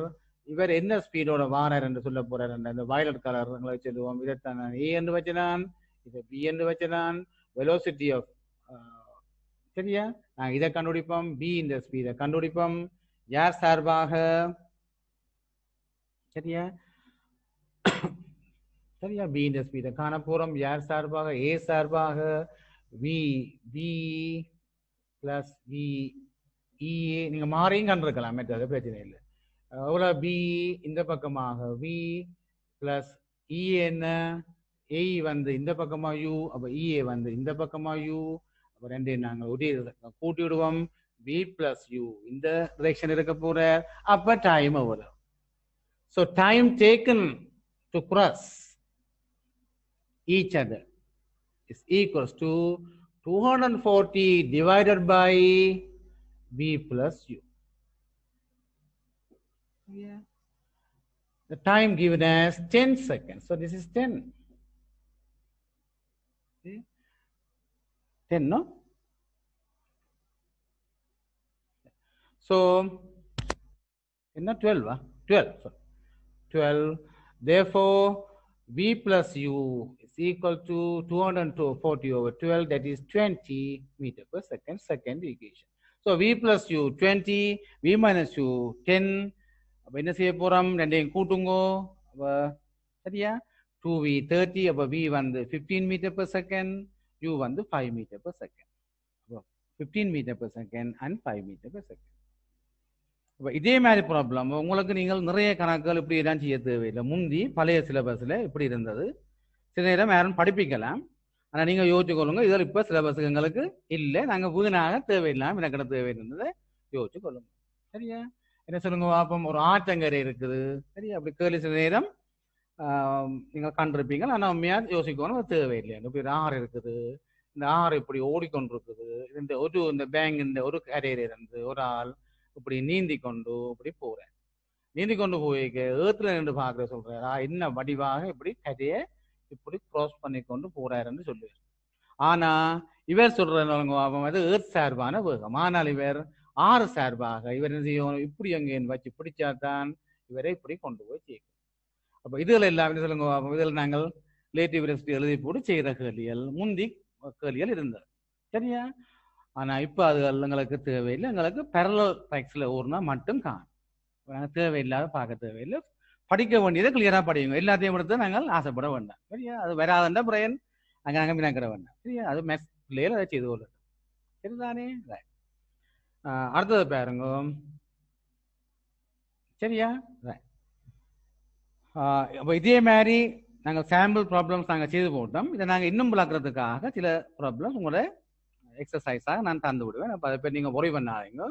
இவர் என்ன ஸ்பீடோட வாரார் என்று சொல்ல போறார் என்ற இந்த வயலட் கலர் சொல்லுவோம். இதைத்தான் ஏ என்று வச்சனான் இதை பி என்று வச்சனான். வெலோசிட்டி ஆஃப் சரியா? நான் இதை கண்டுபிடிப்போம். பி இந்த ஸ்பீடை கண்டுபிடிப்போம். யார் சார்பாக? சரியா? சரியா? பி இந்த ஸ்பீடை காண போறோம் யார் சார்பாக? ஏ சார்பாக. V B plus V E A நீங்க மாறியும் கண்டிருக்கலாம் மற்றது பிரச்சனை இல்லை. எவ்வளோ பி இந்த பக்கமாக வி ப்ளஸ் இஏ என்ன? ஏஇ வந்து இந்த பக்கமாக யூ அப்ப இஏ வந்து இந்த பக்கமாக யூ அப்ப ரெண்டு நாங்கள் ஒரே கூட்டி விடுவோம். பி ப்ளஸ் யூ இந்த டிரெக்ஷன் இருக்க போகிற அப்போ டைம் வரும் so time taken to cross each other is equals to 240 divided by b plus u. Yeah. The time given as 10 seconds. So this is 10. See? 10, no? So, not 12, huh? 12. Sorry. 12. Therefore, v plus u is equal to 240 over 12, that is 20 meter per second, second equation. So v plus u 20, v minus u 10. அப்போ என்ன செய்ய போகிறோம் ரெண்டையும் கூட்டுங்கோ. அப்போ சரியா? Two V thirty அப்போ V வந்து fifteen metre per second U வந்து ஃபைவ் மீட்டர் பர் செகண்ட் அப்போ fifteen metre per second and five metre per second இப்போ இதே மாதிரி ப்ராப்ளம் உங்களுக்கு நீங்கள் நிறைய கணக்குகள் இப்படி எல்லாம் செய்ய தேவையில்லை. முந்தி பழைய சிலபஸில் இப்படி இருந்தது. சில நேரம் யாரும் படிப்பிக்கலாம். ஆனால் நீங்கள் யோசிச்சுக்கொள்ளுங்க இதில் இப்போ சிலபஸ் எங்களுக்கு இல்லை. நாங்கள் வீணாக தேவையில்லாமல் எனக்கு தேவையிருந்ததை யோசிச்சு கொள்ளுங்க. சரியா? என்ன சொல்லுங்க பார்ப்போம் ஒரு ஆற்றங்கரை இருக்குது. சரி அப்படி கேள்வி சில நேரம் ஆஹ், நீங்கள் கண்டிருப்பீங்க ஆனா உண்மையாக யோசிக்கணும் அது தேவையில்லை. இப்படி ஒரு ஆறு இருக்குது. இந்த ஆறு இப்படி ஓடிக்கொண்டிருக்குது. இந்த ஒரு இந்த பேங்க் இந்த ஒரு கரையில இருந்து ஒரு ஆள் இப்படி நீந்தி கொண்டு இப்படி போறேன். நீந்தி கொண்டு போய்க்க ஏத்துல நின்று பார்க்குற சொல்கிறாரா என்ன வடிவாக இப்படி கரையை இப்படி க்ராஸ் பண்ணி கொண்டு போறாருன்னு சொல்லுவார். ஆனா இவர் சொல்றவங்க அது ஏத் சார்பான வேகம். ஆனால் இவர் ஆறு சார்பாக இவர் என்ன செய்யணும் இப்படி அங்கே வச்சு பிடிச்சாதான் இவரை இப்படி கொண்டு போய் சேர்க்கும். அப்போ இதில் எல்லாம் சொல்லுங்க? இதில் நாங்கள் லேட்டிவ் ரெசிட்டி எழுதி போட்டு செய்கிற கேள்விகள் முந்தி கேள்விகள் இருந்தது. சரியா? ஆனால் இப்போ அது எங்களுக்கு தேவையில்லை. எங்களுக்கு பேரலல் டைக்ஸில் ஊர்னா மட்டும் காணும். நாங்கள் தேவையில்லாத பார்க்க தேவையில்லை. படிக்க வேண்டியதை கிளியராக படிங்க எல்லாத்தையும் எடுத்து நாங்கள் ஆசைப்பட வேண்டாம். சரியா? அது வராதுன்ற பிரையன் அங்கே நாங்கள் வினாக்கிற வேண்டாம் சரியா? அது மேக்ஸ் பிள்ளைகள் அதை செய்து கொள்ளட்டும் சரிதானே? ரைட் அடுத்தது பாருங்க. சரியா? அப்போ இதே மாதிரி நாங்கள் சாம்பிள் ப்ராப்ளம்ஸ் நாங்கள் செய்து போட்டோம். இதை நாங்கள் இன்னும் விளக்குறதுக்காக சில ப்ராப்ளம்ஸ் உங்களோட எக்ஸசைஸாக நான் தந்து விடுவேன். அப்போ அதை பேர் நீங்கள் உரை பண்ணாதீங்க.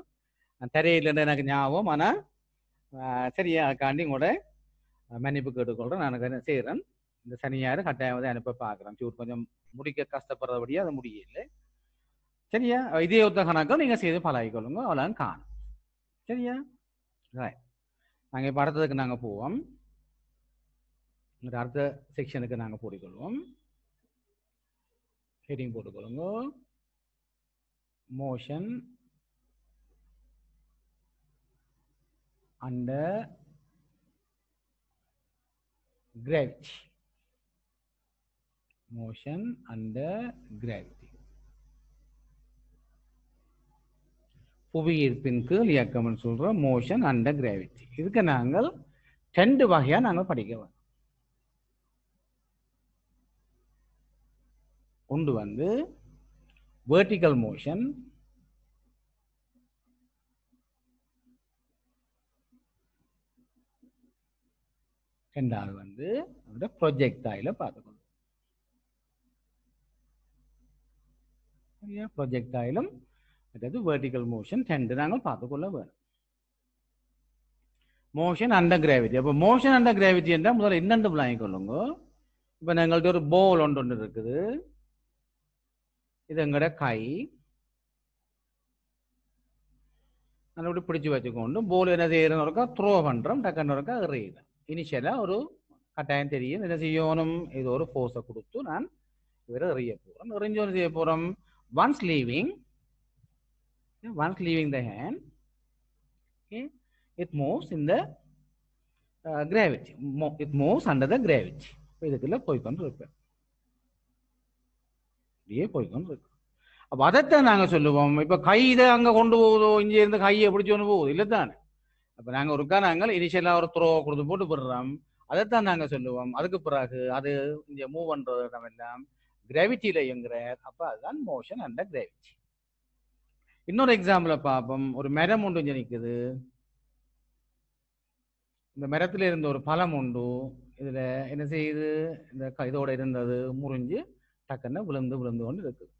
தெரியலன்னு எனக்கு ஞாபகம் ஆனால் சரியா அதுக்காண்டி உங்களோட மன்னிப்பு கேட்டுக்கொள்கிறேன் நான் செய்கிறேன் இந்த சனியாயிரம் கட்டாயம் வந்து அனுப்ப பார்க்குறேன். சூர் கொஞ்சம் முடிக்க கஷ்டப்படுறபடியே அது முடியலை. சரியா இதே ஒத்த கணக்கம் நீங்கள் செய்து பழகிக்கொள்ளுங்க அவ்வளோ காணும் சரியா ரைட் நாங்கள் இப்போ அடுத்ததுக்கு நாங்கள் போவோம் அடுத்த செக்ஷனுக்கு நாங்கள் போட்டிக்கொள்வோம் heading போட்டுக்கொள்ளுங்க motion under. Gravity motion under gravity புவியீர்ப்பின் கீழ் இயக்கம்னு சொல்கிறோம் மோஷன் அண்டர் கிராவிட்டி இதுக்கு நாங்கள் ரெண்டு வகையாக நாங்கள் படிக்க வரோம் ஒன்று வந்து வேர்டிக்கல் மோஷன் ரெண்டாவது வந்து அதோட ப்ரொஜெக்டாயில பார்த்துக்கணும். சரியா? ப்ரொஜெக்டாயிலும் அதாவது வெர்டிக்கல் மோஷன் ரெண்டு நாங்கள் பார்த்துக்கொள்ள வேணும். மோஷன் அண்டர் கிராவிட்டி அப்போ மோஷன் அண்டர் கிராவிட்டி என்றால் முதல்ல என்னென்று விளங்கிக் கொள்ளுங்க. இப்போ எங்கள்கிட்ட ஒரு போல் ஒன்று ஒன்று இருக்குது. இது எங்களோட கை. அதை இப்படி பிடிச்சி வச்சுக்கொண்டு போல் என்ன செய்யறோம் இருக்கா த்ரோ பண்றோம் டக்குன்னு இருக்கா எறியுது இனிஷியலா ஒரு கட்டாயம் தெரியும். என்ன செய்யணும்? இது ஒரு ஃபோர்ஸை கொடுத்து நான் இவரை எறிய போறோம். எறிஞ்சோன்னு செய்ய போறோம். Once leaving once leaving the hand. Okay. It moves in the uh, gravity. Mo- it moves under the gravity. இப்போ இதுக்குள்ள போய்க்கொண்டு இருப்பேன். இப்படியே போய்க்கொண்டு இருக்கும் அப்போ அதைத்தான் நாங்கள் சொல்லுவோம். இப்போ கை இதை அங்கே கொண்டு போகுதோ இங்கே இருந்து கையை பிடிச்சி கொண்டு போகுது இல்லை தானே அப்போ நாங்கள் ஒருக்கா நாங்கள் இனிஷியலாக ஒரு த்ரோ கொடுத்து போட்டு போடுறோம். அதைத்தான் நாங்கள் சொல்லுவோம். அதுக்கு பிறகு அது இங்கே மூவ் பண்ணுறது நம்ம எல்லாம் கிராவிட்டியில இயங்குற அப்போ அதுதான் மோஷன் அண்ட் கிராவிட்டி இன்னொரு எக்ஸாம்பிள பார்ப்போம். ஒரு மரம் ஒன்று ஜனிக்குது இந்த மரத்தில் இருந்த ஒரு பழம் உண்டு. இதுல என்ன செய்யுது? இந்த க- இதோட இருந்தது முறிஞ்சு டக்குன்னு விழுந்து விழுந்து கொண்டு இருக்குது.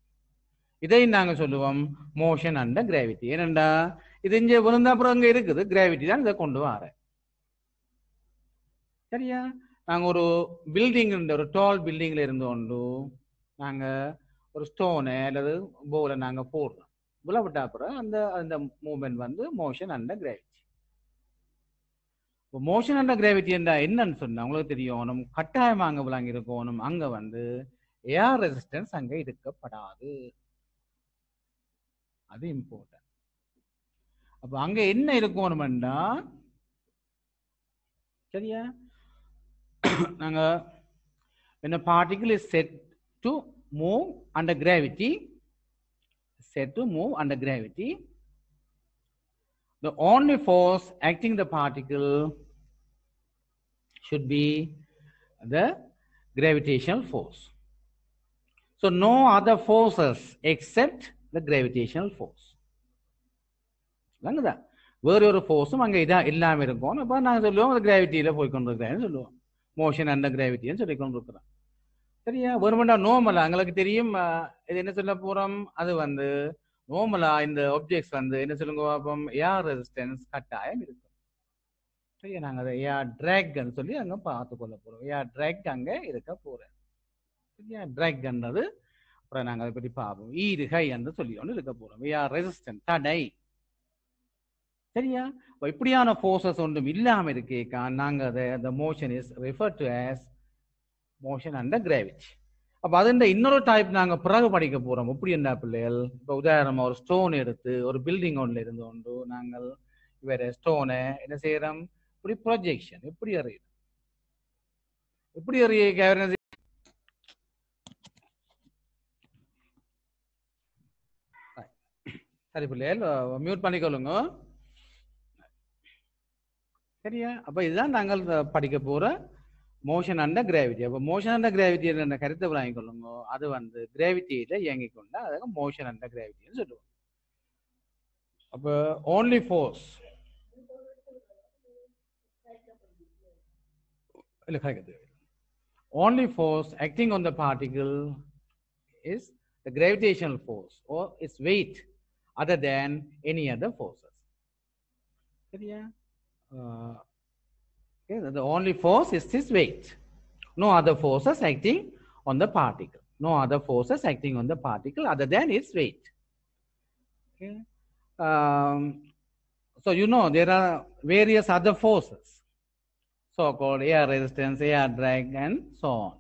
இதை நாங்கள் சொல்லுவோம் மோஷன் அண்ட் கிராவிட்டி ஏனண்டா இது இங்கே விழுந்த அப்புறம் அங்கே இருக்குது. கிராவிட்டி தான் இதை கொண்டு வர. சரியா? நாங்க ஒரு பில்டிங் ஒரு டால் பில்டிங்கில் இருந்து கொண்டு நாங்க ஒரு ஸ்டோனு அல்லது போல நாங்க போடுறோம். விழவிட்ட அப்புறம் அந்த அந்த மூமெண்ட் வந்து மோஷன் அண்ட் கிராவிட்டி இப்போ மோஷன் அண்ட் கிராவிட்டி என்றா என்னன்னு சொன்னால் உங்களுக்கு தெரியணும் கட்டாயமாக அங்கே விளங்கி இருக்கணும் அங்கே வந்து ஏர் ரெசிஸ்டன்ஸ் அங்கே இருக்கப்படாது. அது இம்பார்ட்டன்ட் அப்போ அங்கே என்ன இருக்கணும்னா சரியா? நாங்கள் என்ன particle is set to move under gravity gravity set to move under gravity the only force acting the particle should be the gravitational force so no other forces except the gravitational force விளங்குதா வேற ஒரு ஃபோர்ஸும் அங்க இதா இல்லாம இருக்கும் அப்ப நாங்க சொல்லுவோம் அது கிராவிட்டியில போய் கொண்டிருக்கிறேன்னு சொல்லுவோம் மோஷன் அண்ட் கிராவிட்டின்னு சொல்லி கொண்டிருக்கிறோம் சரியா? வெறுமண்டா நோமலா எங்களுக்கு தெரியும் இது என்ன சொல்ல போறோம்? அது வந்து நோமலா இந்த ஆப்ஜெக்ட்ஸ் வந்து என்ன சொல்லுங்க பார்ப்போம்? ஏர் ரெசிஸ்டன்ஸ் கட்டாயம் இருக்கும். சரியா? நாங்க அதை ஏர் ட்ராக்னு சொல்லி அங்க பார்த்து கொள்ள போறோம். ஏர் ட்ராக் அங்க இருக்க போறேன். சரியா? ட்ராக்ன்றது அப்புறம் நாங்க அதை பற்றி பார்ப்போம். ஈருகை என்று சொல்லி ஒன்று இருக்க போறோம். ஏர் ரெசிஸ்டன்ட் தடை. சரியா? இப்படியான ஃபோர்ஸஸ் ஒன்றும் இல்லாம இருக்கேக்கா நாங்க அதை அந்த motion is refer to as motion and gravity அப்போ அதுண்ட இன்னொரு டைப் நாங்கள் பிறகு படிக்க போகிறோம் எப்படி என்ன பிள்ளைகள்? இப்போ உதாரணமாக ஒரு ஸ்டோன் எடுத்து ஒரு பில்டிங் ஒன்றில் இருந்து கொண்டு நாங்கள் வேற ஸ்டோனை என்ன செய்யறோம்? இப்படி ப்ரொஜெக்ஷன் எப்படி அறியும் எப்படி அறிய சரி பிள்ளைகள் மியூட் பண்ணிக்கொள்ளுங்க. சரியா? அப்போ இதுதான் நாங்கள் படிக்க போகிற மோஷன் அண்டர் கிராவிட்டி அப்போ மோஷன் அண்டர் கிராவிட்டி என்ற கருத்தை வாங்கிக் கொள்ளுங்க. அது வந்து கிராவிட்டியில இயங்கிக் கொண்டா அதுக்கு மோஷன் அண்டர் கிராவிட்டின்னு சொல்லுவோம். அப்போ ஓன்லி ஃபோர்ஸ் இல்லை correct only force acting on the particle is the gravitational force or its weight other than any other forces. சரியா? Okay, the only force is this weight. No other forces acting on the particle. No other forces acting on the particle other than its weight. Okay um, so you know there are various other forces. So-called air resistance, air drag, and so on,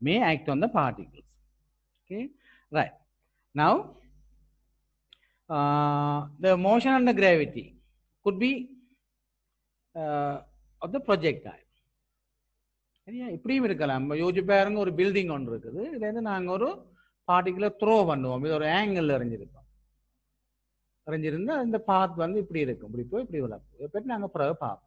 may act on the particles. Okay, right. Now, uh, the motion under gravity could be uh, of the projectile. சரியா? இப்படியும் இருக்கலாம். நம்ம யோசிச்சு பாருங்க ஒரு building ஒன்று இருக்குது. இதை வந்து நாங்கள் ஒரு பார்ட்டிகுலர் த்ரோ பண்ணுவோம். இது ஒரு ஆங்கிள் எறிஞ்சிருக்கோம் எறிஞ்சிருந்தா இந்த பாத் வந்து இப்படி இருக்கும். இப்படி போய் இப்படி வளர்ப்போம். இதை பற்றி நாங்கள் பிறகு பார்ப்போம்.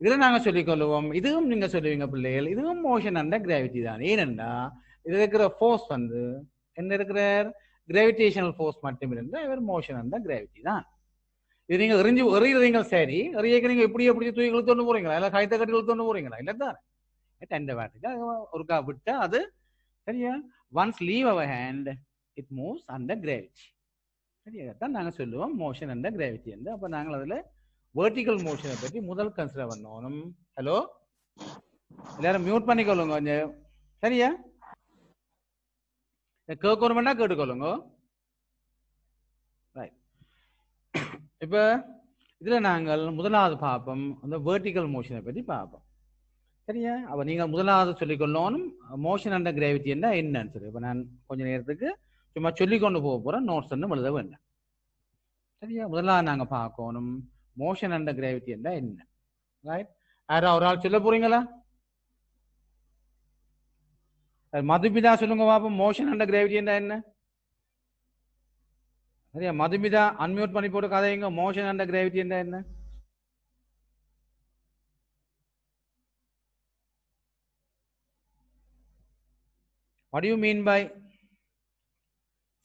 இதில் நாங்கள் சொல்லிக்கொள்வோம் இதுவும் நீங்கள் சொல்லுவீங்க பிள்ளைகள் இதுவும் மோஷன் அண்ட கிராவிட்டி தான். ஏனென்றா இதில் இருக்கிற ஃபோர்ஸ் வந்து என்ன இருக்கிற கிராவிடேஷனல் ஃபோர்ஸ் மட்டும் இருந்தால் இவர் மோஷன் அண்ட கிராவிட்டி தான். இது நீங்க எறிஞ்சு எறிகிறீங்க சரி. எறியக்க நீங்க இப்படி எப்படி தூக்கி இழுத்து போறீங்களா? இல்ல காய்த்த கட்டி இழுத்து போறீங்களா? இல்ல தான். டெண்ட வாட்டுக்கு ஒருக்கா விட்டா அது சரியா? Once leave our hand it moves அந்த கிராவிட்டி சரியா தான் நாங்க சொல்லுவோம். மோஷன் அந்த கிராவிட்டி அந்த அப்ப நாங்கள் அதுல வெர்டிகல் மோஷனை பற்றி முதல் கன்சிடர் பண்ணணும் ஹலோ எல்லாரும் மியூட் பண்ணிக்கொள்ளுங்க கொஞ்சம். சரியா? கேட்கணும்னா கேட்டுக்கொள்ளுங்க ரைட் இப்ப இதுல நாங்கள் முதலாவது பார்ப்போம் அந்த வேர்டிக்கல் மோஷனை பற்றி பார்ப்போம் சரியா? அப்போ நீங்கள் முதலாவது சொல்லிக்கொள்ளணும் மோஷன் அண்டர் கிராவிட்டி என்ன என்னன்னு சொல்லி. இப்போ நான் கொஞ்ச நேரத்துக்கு சும்மா சொல்லிக்கொண்டு போக போகிறேன் நோட்ஸ் எழுத வேண்டாம் சரியா? முதலாவது நாங்கள் பார்க்கணும் மோஷன் அண்டர் கிராவிட்டி என்ன என்ன? ரைட் யாரும் ஒரு ஆள் சொல்ல போகிறீங்களா மதுபிதா சொல்லுங்க பாப்போம் மோஷன் அண்டர் கிராவிட்டி என்ன என்ன? சரியா மதுமிதா அன்மியூட் பண்ணி போட்டு கதைங்க மோஷன் அண்டர் கிராவிட்டி என்ன என்ன What do you mean by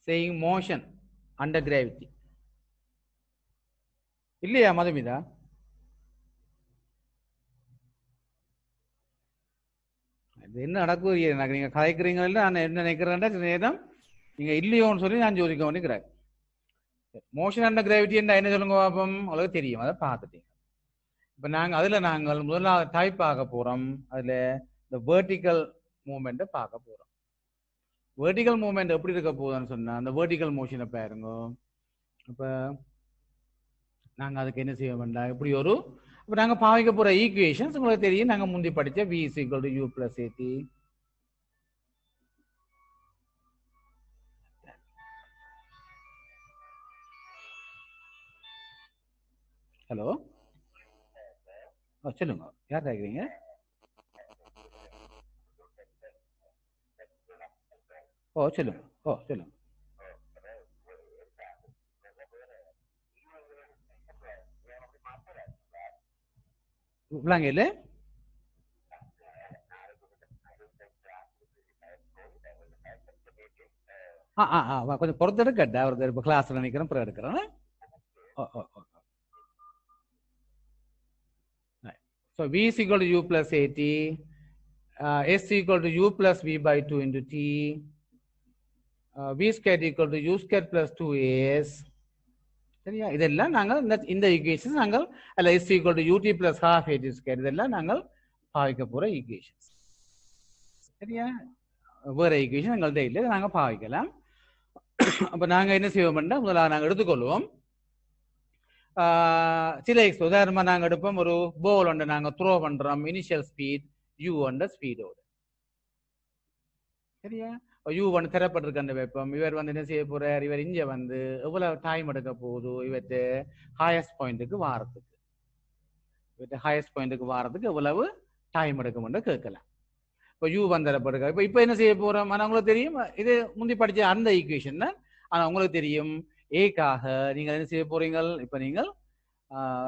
saying motion under gravity? இல்லையா மதுமிதா இது என்ன நடக்குது எனக்கு நீங்க கதைக்கிறீங்களா நான் என்ன நினைக்கிறேன் நேரம் நீங்க இல்லையோன்னு சொல்லி நான் ஜோதிக்க வேண்டிக்கிறேன் மோஷன் அண்ட் கிராவிட்டி என்ன சொல்லுங்க பாப்போம்? உங்களுக்கு தெரியும். அதை பார்த்துட்டீங்க. இப்ப நாங்க அதுல நாங்கள் முதலாவது டைப் பார்க்க போறோம். அதுல இந்த வேர்டிக்கல் மூமெண்ட்டை பார்க்க போறோம். வேர்டிக்கல் மூமெண்ட் எப்படி இருக்க போகுதுன்னு சொன்னா அந்த வேர்டிக்கல் மோஷனை பாருங்க. இப்போ நாங்க அதுக்கு என்ன செய்ய வேண்டாம் இப்படி ஒரு இப்ப நாங்க பாவிக்க போற ஈக்குவேஷன்ஸ் உங்களுக்கு தெரியும். நாங்கள் முந்தி படிச்ச v is U to u hello. Hello சொல்லுங்க. யார் கேட்குறீங்க ஓ சொல்லுங்க. ஓ சொல்லுங்க. விளாங்கல? ஆ ஆ ஆ கொஞ்சம் பொறுத்து எடுக்கட்டா ஒரு இப்போ கிளாஸில் நினைக்கிறேன் பிறகு எடுக்கிறேன் ஓ ஓ ஓ. So v is equal to u plus at, uh, s equal to u plus v by 2 into t, uh, v squared equal to u squared plus 2as. சரியா? இதெல்லாம் நாங்கள் இந்த இந்த ஈக்குவேஷன்ஸ் நாங்கள் அல்ல is equal to U T plus half A T square இதெல்லாம் நாங்கள் பாவிக்க போற ஈக்குவேஷன்ஸ் சரியா? வேற ஈக்குவேஷன் எங்கள்கிட்ட இல்லை நாங்கள் பாவிக்கலாம். அப்போ நாங்கள் என்ன செய்வோம்னா முதலாக நாங்கள் எடுத்துக்கொள்வோம். சில எக்ஸ் உதாரணமா நாங்க எடுப்போம் ஒரு போல் ஒன்று நாங்க த்ரோ பண்றோம் இனிஷியல் ஸ்பீட் யூ ஒன்ற ஸ்பீடோடு சரியா? யூ ஒன்று திறப்பட்டிருக்கு அந்த வைப்போம். இவர் வந்து என்ன செய்ய போறார்? இவர் இங்க வந்து எவ்வளவு டைம் எடுக்க போகுது? இவற்று ஹையஸ்ட் பாயிண்ட்டுக்கு வாரத்துக்கு. இவற்று ஹையஸ்ட் பாயிண்ட்டுக்கு வாரத்துக்கு எவ்வளவு டைம் எடுக்கும்னு கேட்கலாம். இப்போ யூ வந்துடப்படுக்க இப்போ இப்போ என்ன செய்ய போறோம்? ஆனால் உங்களுக்கு தெரியும் இது முந்தி படிச்ச அந்த ஈக்குவேஷன் தான். ஆனால் உங்களுக்கு தெரியும் ஏக்காக நீங்கள் என்ன செய்ய போறீங்க இப்போ நீங்கள்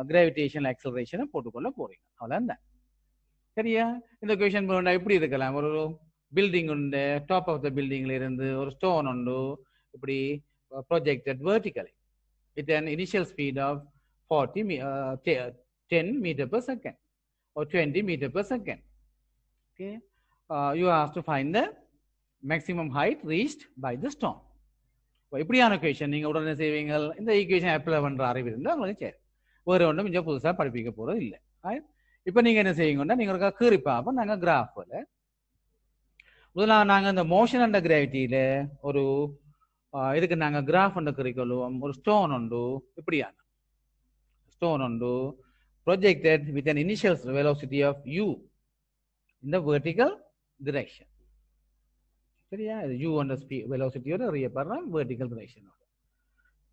கிராவிடேஷன் ஆக்சலரேஷனை போட்டுக்கொள்ள போறீங்க. அவ்வளோதான் சரியா? இந்த கொஷன் வேண்டாம் எப்படி இருக்கலாம். ஒரு பில்டிங் உண்டு டாப் ஆஃப் த பில்டிங்ல இருந்து ஒரு ஸ்டோன் உண்டு. இப்படி projected vertically with an initial speed of forty ten metre per second or 20 meter per second. Okay? Uh, you have to find the maximum height reached by the stone. எப்படியான இப்படியான question நீங்க உடனே செய்வீங்க இந்த equation apply பண்ணுற அறிவு இருந்தால் உங்களுக்கு சரி வேறு ஒன்றும் இங்கே புதுசாக படிப்பிக்க போகிறது இல்லை. இப்போ நீங்கள் என்ன செய்வீங்கன்னா நீங்கள் ஒரு கீறி பார்ப்போம் நாங்கள் கிராஃபில் முதலாக நாங்கள் இந்த மோஷன் அண்ட் கிராவிட்டியில் ஒரு இதுக்கு நாங்கள் கிராஃப் ஒன்று குறிக்கொள்வோம் ஒரு ஸ்டோன் உண்டு. இப்படியான. ஸ்டோன் உண்டு. Projected with an initial velocity of U இந்த வெர்டிக்கல் டிரெக்ஷன் சரியா இது யூ அண்ட் ஸ்பீ வெலோசிட்டியோட அறியப்படுற வெர்டிக்கல் டிரெக்ஷனோட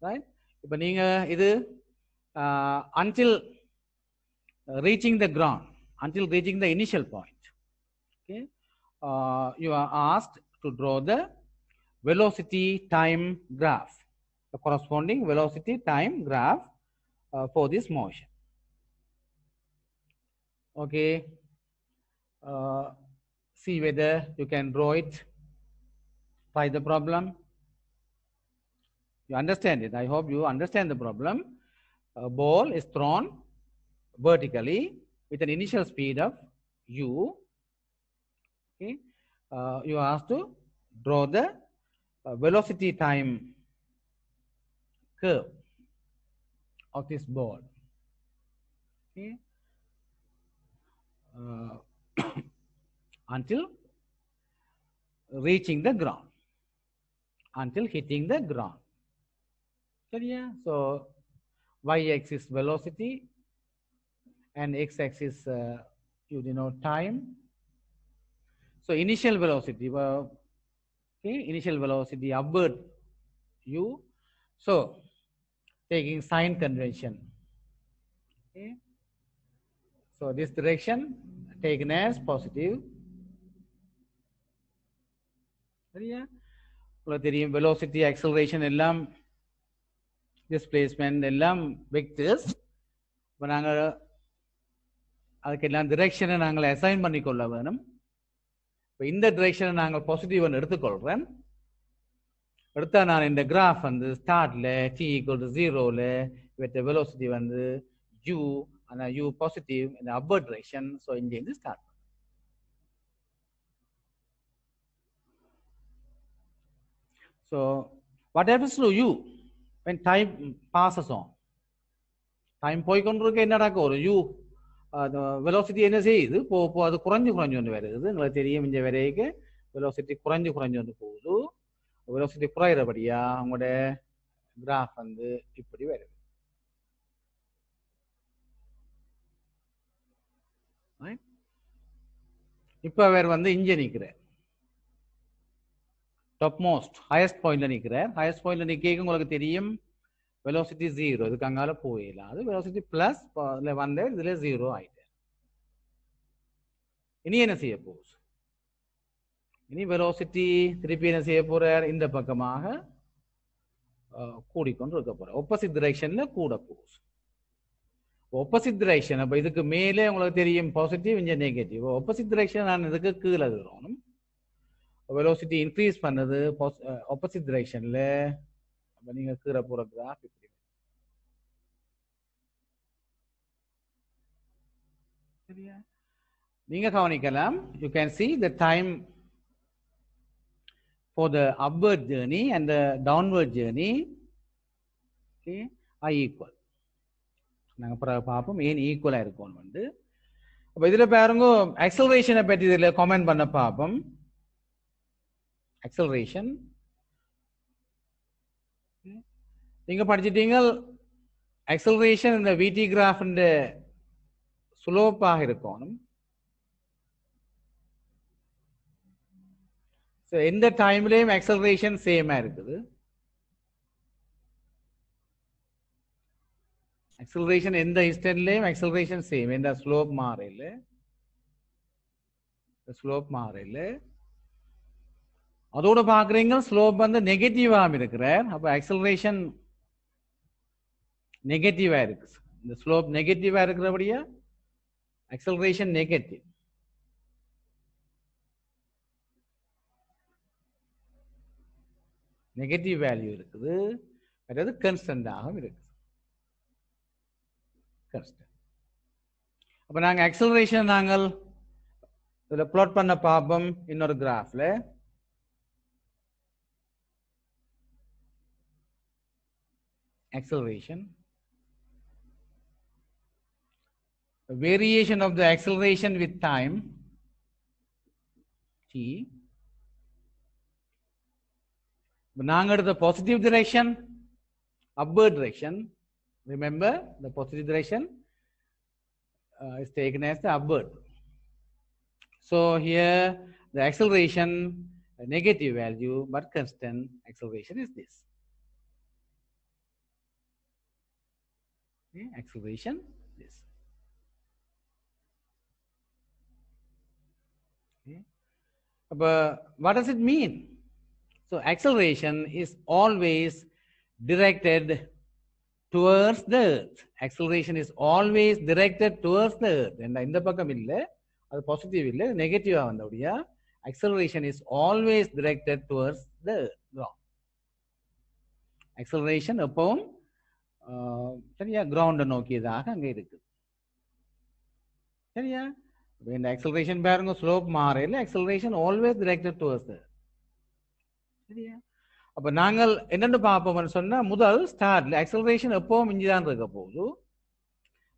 ரைட் இப்போ நீங்க இது until reaching the ground until reaching the initial point okay you are asked to draw the velocity time graph the corresponding velocity time graph uh, for this motion okay uh, see whether you can draw it try the problem. You understand it. I hope you understand the problem. A ball is thrown vertically with an initial speed of u. Okay. Uh, you are asked to draw the uh, velocity time curve of this ball. Okay. Uh, (coughs) until reaching the ground until hitting the ground. So y-axis velocity and x-axis uh, you denote time. So initial velocity, well, okay, initial velocity upward u. So taking sign convention. Okay. So this direction taken as positive. உங்களுக்கு தெரியும் velocity acceleration எல்லாம் displacement எல்லாம் vectors இப்போ நாங்கள் அதுக்கெல்லாம் டிரெக்ஷனை நாங்கள் assign பண்ணிக்கொள்ள வேணும் இப்போ இந்த டிரெக்ஷனை நாங்கள் பாசிட்டிவ்னு எடுத்துக்கொள்கிறேன் எடுத்தா நான் இந்த கிராஃப் வந்து ஸ்டார்ட்ல டி ஈக்குவல் டு ஜீரோவில் இவற்ற வெலோசிட்டி வந்து யூ ஆனால் யூ பாசிட்டிவ் இந்த அப்பர் டிரெக்ஷன் ஸோ இங்கேருந்து start So what happens to you when time passes on? Time போய்கொண்டிருக்க என்னடாக்க ஒரு யூ வெலோசிட்டி uh, என்ன செய்யுது? போ போ அது குறைஞ்சு குறைஞ்சு கொண்டு வருது. உங்களுக்கு தெரியும் இந்த வரைக்கு வெலோசிட்டி குறைஞ்சு குறைஞ்சு கொண்டு போகுது. வெலோசிட்டி குறையிறபடியா உங்களோட கிராஃப் வந்து இப்படி வருது. இப்போ அவர் வந்து இங்கே நிற்கிறார் டாப் மோஸ்ட் ஹையஸ்ட் பாயிண்ட்ல நிற்கிறார் ஹையஸ்ட் பாயிண்ட்ல நிற்க உங்களுக்கு தெரியும். வெலோசிட்டி ஜீரோ இதுக்கு அங்கால போயிடலாம் அது வெலோசிட்டி பிளஸ் வந்து இதுல ஜீரோ ஆயிட்டார் இனி என்ன செய்ய போகுது? இனி வெலோசிட்டி திருப்பி என்ன செய்ய போறார்? இந்த பக்கமாக கூடிக்கொண்டு இருக்க போறார். ஒப்போசிட் டிரெக்ஷன்ல கூட போகுது. ஒப்போசிட் டிரெக்ஷன் அப்ப இதுக்கு மேலே உங்களுக்கு தெரியும் பாசிட்டிவ் இங்கே நெகட்டிவ் ஒப்போசிட் டிரெக்ஷன் நான் இதுக்கு கீழே இருக்கணும் வெலோசிட்டி இன்க்ரீஸ் பண்ணது ஆப்போசிட் டிரெக்ஷன்ல அப்ப நீங்க கீழே போற கிராஃப் இப்படி சரியா? நீங்க கவனிக்கலாம். You can see the time for the upward journey and the downward journey okay I equal நாங்கள் பிறகு பார்ப்போம். ஏன் ஈக்குவலாக இருக்கும் வந்து. அப்போ இதில் பாருங்க அக்சலரேஷனை பற்றி இதில் காமெண்ட் பண்ண பார்ப்போம். அக்சலரேஷன் நீங்க படிச்சிட்டீங்க அக்சலரேஷன் இந்த விடி கிராஃப் சுலோப்பாக இருக்கணும். எந்த டைம்லயும் அக்சலரேஷன் சேமா இருக்குது. அக்சலரேஷன் எந்த இன்ஸ்டன்ட்லேயும் அக்சலரேஷன் சேம் எந்த ஸ்லோப் மாறையில் ஸ்லோப் மாறையில். அதோட பாக்குறீங்க ஸ்லோப் வந்து நெகட்டிவாக இருக்கிறார். அப்ப ஆக்சலரேஷன் நெகட்டிவா இருக்கு. இந்த ஸ்லோப் நெகட்டிவா இருக்கிறபடியா ஆக்சலரேஷன் நெகட்டிவ் நெகட்டிவ் வேல்யூ இருக்குது. அதாவது கன்ஸ்டன்டாகவும் இருக்குது கன்ஸ்டன்ட் அப்ப நாங்க அக்சலரேஷன் நாங்கள் இதில் பிளாட் பண்ண பார்ப்போம் இன்னொரு கிராஃப்ல acceleration. The variation of the acceleration with time, t. Now to the positive direction, upward direction. Remember, the positive direction uh, is taken as the upward. So here, the acceleration, negative value, but constant acceleration is this. Okay, acceleration this. Okay. But what does it mean? So acceleration is always directed towards the earth. Acceleration is always directed towards the earth. And இந்த பக்கம் இல்லை அது positive இல்லை நெகட்டிவா வந்தபடியா acceleration is always directed towards the ground. acceleration எப்பவும் ஆஹ், சரியா? கிரவுண்டை நோக்கியதாக அங்க இருக்கு சரியா? இப்ப இந்த acceleration பாருங்க ஸ்லோப் மாறையில் அக்சலரேஷன் ஆல்வேஸ் டிரெக்டட் டுவர்ஸ் சரியா? அப்போ நாங்கள் என்னென்னு பார்ப்போம்னு சொன்னா முதல் ஸ்டார்ட்ல acceleration எப்பவும் இஞ்சிதான் இருக்க போகுது.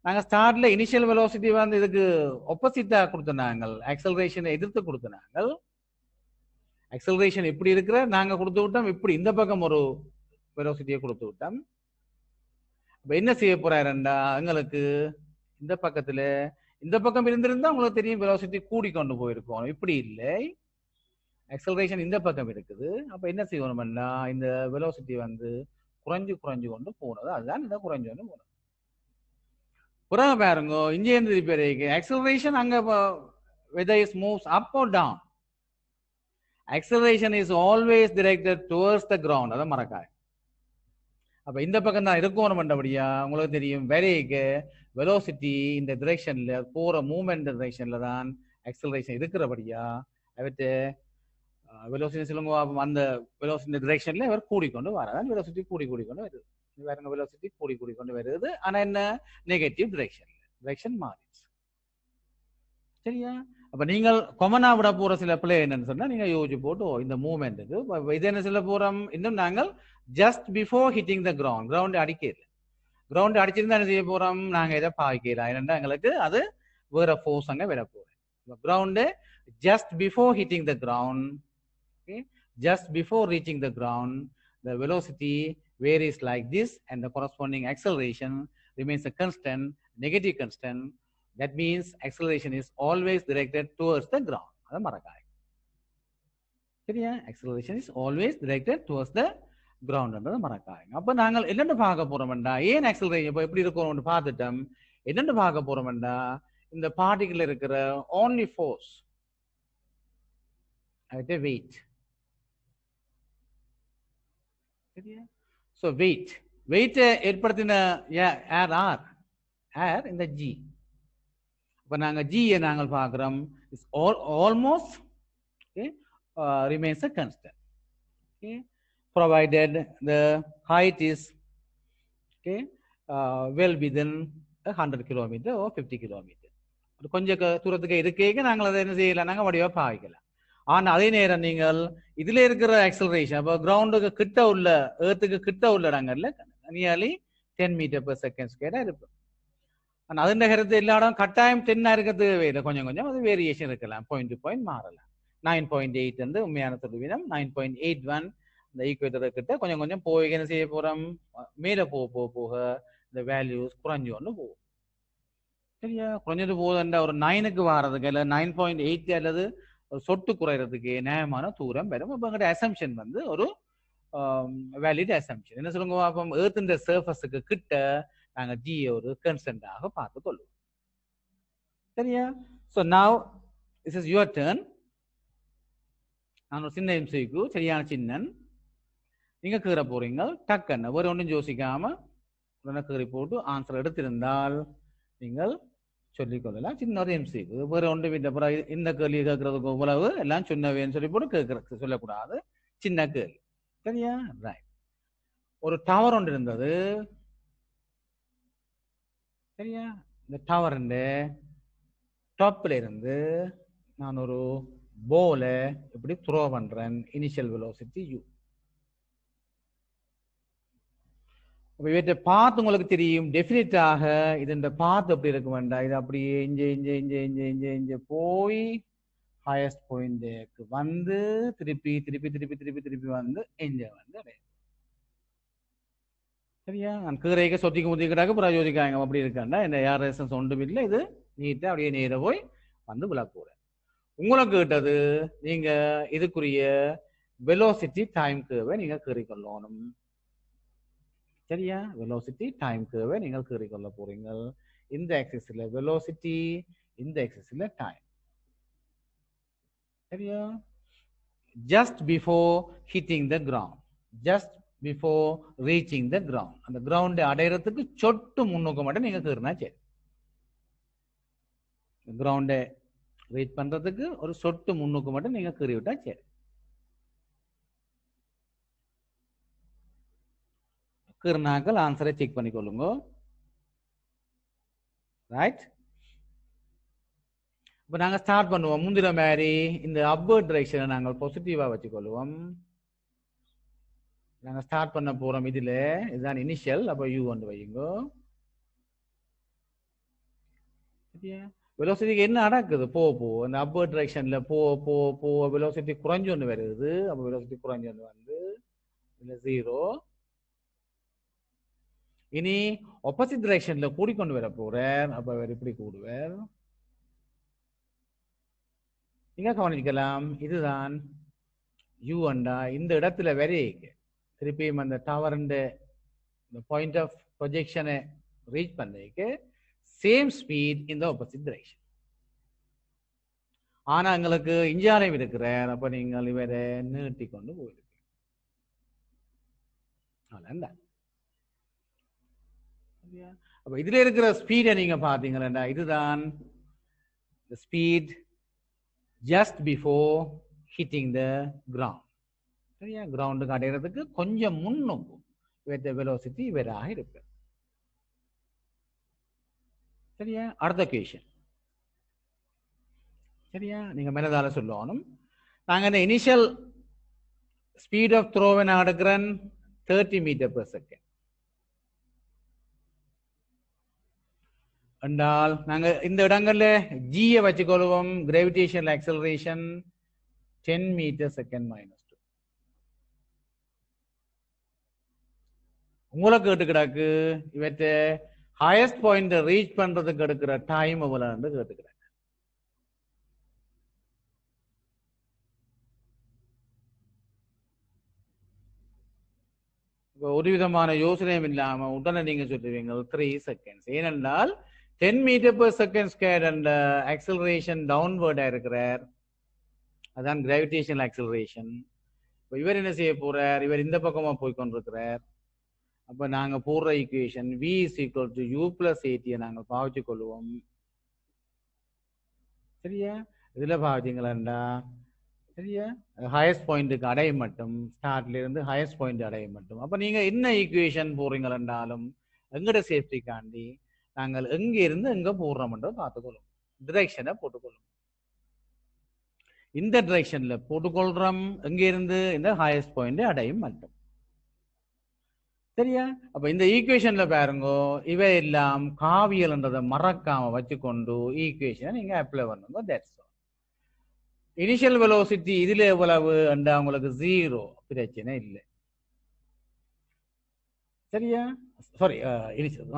நாங்கள் ஸ்டார்ட்ல இனிஷியல் வெலோசிட்டி வந்து இதுக்கு ஒப்போசிட்டா கொடுத்தனாங்க அக்சலரேஷனை எதிர்த்து கொடுத்தனாங்க acceleration இப்படி இருக்கிற நாங்கள் கொடுத்து விட்டோம். இப்படி இந்த பக்கம் ஒரு வெலோசிட்டியை கொடுத்து விட்டோம். இப்ப என்ன செய்ய போறாருண்டா? எங்களுக்கு இந்த பக்கத்துல இந்த பக்கம் இருந்திருந்தா உங்களுக்கு தெரியும் வெலாசிட்டி கூடி கொண்டு போயிருக்கோம். இப்படி இல்லை. அக்சலரேஷன் இந்த பக்கம் இருக்குது. அப்ப என்ன செய்யணும்னா இந்த வெலாசிட்டி வந்து குறைஞ்சு குறைஞ்சு கொண்டு போனது. அதுதான் இந்த குறைஞ்சு கொண்டு போனது. புறக பாருங்க இன்ஜினியர் ரிப்பேர் அக்சலரேஷன் அங்க whether is moves up or down acceleration is always directed towards the ground அதை மறக்காது. அப்ப இந்த பக்கம் தான் இருக்கணும்ன்றபடியா உங்களுக்கு தெரியும் வெரேக்கு வெலோசிட்டி இந்த டிரெக்ஷன்ல போற மூவ்மெண்ட் டிரெக்ஷன்ல தான் அக்சலரேஷன் இருக்கிறபடியா அவற்று வெலோசிட்டி சொல்லுங்க அந்த வெலோசிட்டி டிரெக்ஷன்ல இவர் கூடிக்கொண்டு வரதான் வெலோசிட்டி கூடி கூடிக்கொண்டு வருது. வேற வெலோசிட்டி கூடி கூடிக்கொண்டு வருது. ஆனா என்ன? நெகட்டிவ் டிரெக்ஷன்ல டிரெக்ஷன் மாறிடுச்சு. சரியா? அப்ப நீங்கள் கொமனா விட போற சில பிளே என்னன்னு சொன்னா நீங்க யோசிச்சு போட்டு ஓ, இந்த மூவ்மெண்ட் இது. என்ன சொல்ல போறோம்? இன்னும் நாங்கள் just before hitting the ground ground அடிக்கிறது கிரவுண்ட் அடிச்சிருந்தா என்ன செய்ய போறோம்? நாங்க இதை பாய்க்கிறோம் ஏன்னா எங்களுக்கு அது வேற ஃபோர்ஸ் அங்க விட போறோம் ground just before hitting the ground just before reaching the ground, the velocity varies like this and the corresponding acceleration remains a constant, negative constant. That means acceleration is always directed towards the ground. அதை மறக்காது சரியா acceleration is always directed towards the கிரவுண்ட்ன்றதை மறக்காதுங்க அப்போ நாங்கள் என்னென்ன பார்க்க போறோம்டா ஏன் acceleration இப்போ எப்படி இருக்கணும்னு பார்த்துட்டோம் என்னென்ன பார்க்க போறோம்டா இந்த பார்ட்டிகள் இருக்கிற ஓன்லி ஃபோர்ஸ் அது வெயிட் சரியா ஸோ வெயிட் வெயிட்டை ஏற்படுத்தின ஏர் ஆர் ஏர் இந்த ஜி இப்போ நாங்கள் ஜியை நாங்கள் பார்க்குறோம். Is almost okay remains a constant okay provided the height is okay well within hundred kilometre or fifty kilometre கொஞ்சம் தூரத்துக்கு இருக்கேங்க நாங்கள் அதை என்ன செய்யலாம் நாங்கள் வடிவாக பாவிக்கலாம் ஆனால் அதே நேரம் நீங்கள் இதில் இருக்கிற ஆக்சலரேஷன் அப்போ கிரவுண்டுக்கு கிட்ட உள்ள ஏர்த்துக்கு கிட்ட உள்ள இடங்கள்ல nearly ten metre per second கேட்டால் இருப்போம். ஆனா அதுன்ற கருத்து எல்லா இடம் கட்டாயம் டென்னா இருக்கிறது வேறு. கொஞ்சம் கொஞ்சம் அது வேரியேஷன் இருக்கலாம். பாயிண்ட் டு பாயிண்ட் மாறலாம். நைன் பாயிண்ட் எயிட் வந்து உண்மையான சதவீதம் நைன் பாயிண்ட் எயிட் ஒன் இந்த ஈக்குவேட்டர் கிட்ட கொஞ்சம் கொஞ்சம் போய் என்ன செய்ய போகிறோம் மேலே போக போக போக இந்த வேல்யூஸ் குறைஞ்சு ஒன்று போகும். சரியா? குறைஞ்சது போகுதுன்ற ஒரு நைனுக்கு வர்றதுக்கு இல்லை நைன் பாயிண்ட் எயிட் அல்லது ஒரு சொட்டு குறையிறதுக்கு நியாயமான தூரம் வரும் இப்போ எங்கள்கிட்ட அசம்ஷன் வந்து ஒரு வேலிட் அசம்ஷன் என்ன சொல்லுங்க அப்போ? ஏர்த்தின் சர்ஃபஸுக்கு கிட்ட நாங்க ஜி ஒரு கன்ஸ்டன்டாக பார்த்து கொள்வோம் சரியா? So now is is your turn நான் ஒரு சின்ன எம்சிக்கு சரியான சின்னன். நீங்க கீற போறீங்க. டக்குன்னு ஒரு ஒன்றும் யோசிக்காம உடனே கீறி போட்டு ஆன்சர் எடுத்திருந்தால் நீங்கள் சொல்லிக்கொள்ளலாம் சின்ன ஒரு எம்சி வேற ஒன்று வீட்டை அப்புறம் இந்த கேள்வி கேட்கறதுக்கு உழவு எல்லாம் சொன்னவேன்னு சொல்லி போட்டு கேட்கறது சொல்லக்கூடாது. சின்ன கேள்வி. சரியா? ரைட் ஒரு டவர் ஒன்று இருந்தது. சரியா? இந்த டவருண்ட டாப்ல இருந்து நான் ஒரு போல இப்படி த்ரோ பண்றேன்? இனிஷியல் வெலோசிட்டி யூ இவற்றை பார்த்து உங்களுக்கு தெரியும். டெஃபினட்டாக இது இந்த பாத் எப்படி இருக்க வேண்டாம் இது அப்படியே இஞ்ச இஞ்ச இஞ்ச இஞ்ச இஞ்ச இஞ்ச போய் ஹையஸ்ட் பாயிண்ட்க்கு வந்து திருப்பி திருப்பி திருப்பி திருப்பி திருப்பி வந்து இஞ்ச வந்து அடையும் சரியா? நான் கீரைக்க சொத்திக்கு முத்திக்கிட்டாக்க புறா அப்படி இருக்காண்டா? இந்த ஏர் ரேசன்ஸ் ஒன்றும் இல்லை இது நீட்டா அப்படியே நேர போய் வந்து விளக்கூட உங்களுக்கு கிட்டது நீங்க இதுக்குரிய வெலோசிட்டி டைம் கேவை நீங்க கீறிக்கொள்ளணும் சரியா? வெலோசிட்டி டைம் கேவை நீங்கள் கீறிக்கொள்ள போறீங்க இந்த ஆக்சிஸ்ல வெலோசிட்டி இந்த ஆக்சிஸ்ல டைம் சரியா? Just before hitting the ground just before reaching the ground அந்த கிரவுண்டை அடையிறதுக்கு சொட்டு முன்னுக்கு மட்டும் நீங்க கீறினா சரி. கிரவுண்டை ரீச் பண்றதுக்கு ஒரு சொட்டு முன்னுக்கு மட்டும் நீங்க கீறி விட்டா சரி. கீறினாக்கள் ஆன்சரை செக் பண்ணிக்கொள்ளுங்க ரைட் இப்போ நாங்கள் ஸ்டார்ட் பண்ணுவோம். முந்திர மாதிரி இந்த அப்வர்ட் டிரெக்ஷனை நாங்கள் பாசிட்டிவாக வச்சுக்கொள்வோம் நாங்க ஸ்டார்ட் பண்ண போறோம் இதுல. இதுதான் இனிஷியல் அப்போ யூ வந்து வையுங்க வெலோசிட்டிக்கு என்ன நடக்குது? போ போ. அந்த அப்வர்ட் டிரெக்ஷன்ல போ போ போ. வெலோசிட்டி குறைஞ்சு ஒன்று வருது. அப்போ வெலோசிட்டி குறைஞ்சு ஒன்று வந்து இல்லை ஜீரோ இனி ஆப்போசிட் டிரெக்ஷன்ல கூடிக்கொண்டு வர போறார் அப்ப அவர் இப்படி கூடுவார் நீங்க கவனிக்கலாம். இதுதான் யூ அண்டா இந்த இடத்துல வரைக்கு திருப்பியும் அந்த டவர் இந்த பாயிண்ட் ஆஃப் ப்ரொஜெக்ஷனை ரீச் பண்ணிக்கு சேம் ஸ்பீட் இந்த ஆப்போசிட் டிரெக்ஷன் ஆனா எங்களுக்கு இஞ்சாலையும் இருக்கிறார் அப்ப நீங்கள் இவரை நீட்டி கொண்டு போயிருப்பீங்க. அப்போ இதில் அப்ப இதுல இருக்கிற ஸ்பீடை நீங்க பாத்தீங்கன்னா இதுதான் speed just before hitting the ground சரியா கிரவுண்டுக்கு அடைகிறதுக்கு கொஞ்சம் முன்னுக்கும் வித் வெலோசிட்டி வேறாக இருக்கு சரியா? அடுத்த கொஷன் சரியா? நீங்கள் மேலதால சொல்லணும். நாங்கள் இந்த இனிஷியல் ஸ்பீட் ஆஃப் த்ரோவை நான் எடுக்கிறேன் தேர்ட்டி மீட்டர் பெர் செகண்ட் என்றால் நாங்கள் இந்த இடங்கள்ல ஜியை வச்சுக்கொள்வோம். Gravitational acceleration ten metre second minus two உங்களை கேட்டு கிடக்கு இவற்ற ஹையஸ்ட் பாயிண்ட் ரீச் பண்றதுக்கு எடுக்கிற டைம் எவ்வளோன்னு கேட்டு கிடக்கு ஒரு விதமான யோசனையும் இல்லாம உடனே நீங்க சொல்லுவீங்க த்ரீ செகண்ட்ஸ் ஏனென்றால் ten metre per second square and acceleration டவுன்வேர்டா இருக்கிறார். அதான் கிராவிடேஷனல் ஆக்சலரேஷன் இப்போ இவர் என்ன செய்ய போறார்? இவர் இந்த பக்கமா போய் கொண்டிருக்கிறார். அப்ப நாங்க போடுற equation V is equal to U plus at நாங்கள் பாவிச்சு கொள்வோம் சரியா? இதுல பாவிச்சிங்களா சரியா? ஹையஸ்ட் பாயிண்ட்டுக்கு அடைய மட்டும். ஸ்டார்ட்ல இருந்து ஹையஸ்ட் பாயிண்ட் அடைய மட்டும். அப்ப நீங்க என்ன ஈக்குவேஷன் போறீங்களென்றாலும் எங்கட சேஃப்டிக்காண்டி நாங்கள் எங்க இருந்து எங்க போடுறோம்ன்றதை பார்த்துக்கொள்ளும் டிரெக்ஷனை போட்டுக்கொள்ளும் இந்த டிரெக்ஷன்ல போட்டுக்கொள்றோம் எங்க இருந்து? இந்த ஹையஸ்ட் பாயிண்ட் அடையும் மட்டும். சரியா? அப்ப இந்த ஈக்குவேஷன்ல பாருங்க. இவை எல்லாம் காவியல்ன்றதை மறக்காம வச்சுக்கொண்டு ஈக்குவேஷனை நீங்க அப்ளை பண்ணுங்க. தட்ஸ் இனிஷியல் வெலோசிட்டி இதுல எவ்வளவு? அண்டா உங்களுக்கு ஜீரோ பிரச்சனை இல்லை. சரியா? Sorry initial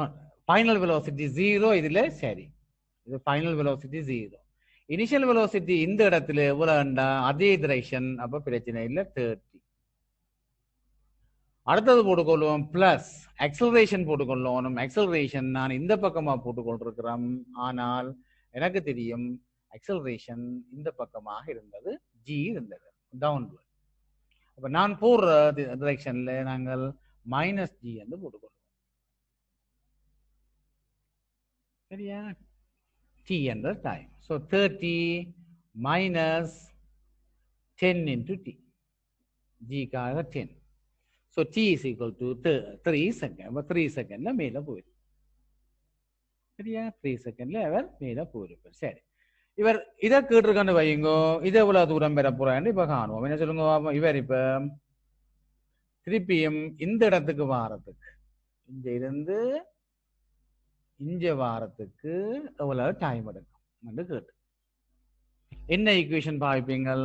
final velocity zero இதுல சரி. இது final velocity zero initial velocity இந்த இடத்துல எவ்வளவுண்டா? அதே டிரெக்ஷன் அப்ப பிரச்சனை இல்லை. தேர்ட்டி அடுத்தது போட்டுக்கொள்வோம் பிளஸ் அக்சலரேஷன் போட்டுக்கொள்ளணும் அக்சலரேஷன் நான் இந்த பக்கமாக போட்டுக்கொண்டிருக்கிறோம் ஆனால் எனக்கு தெரியும் அக்சலரேஷன் இந்த பக்கமாக இருந்தது ஜி இருந்தது. டவுன்வர்ட் அப்போ நான் போடுற டிரெக்ஷனில் நாங்கள் மைனஸ் ஜி என்று போட்டுக்கொள்வோம். சரியா? டி என்ற time so thirty minus ten into T ஜிக்காக ten so T is equal to three second three செகண்டில் மேலே போயிடும் சரியா த்ரீ செகண்டில் அவர் மேலே போயிருப்பார் சரி இவர் இதை கேட்டிருக்கான்னு வையுங்கோ இதை எவ்வளோ தூரம் பெற போகிறான்னு இப்போ காணுவோம் என்ன சொல்லுங்க பாப்போம். இவர் இப்போ திருப்பியும் இந்த இடத்துக்கு வாரத்துக்கு இங்க இருந்து இங்க வாரத்துக்கு எவ்வளவு டைம் எடுக்கும் என்று கேட்டு என்ன ஈக்குவேஷன் பாய்ப்பீங்கள்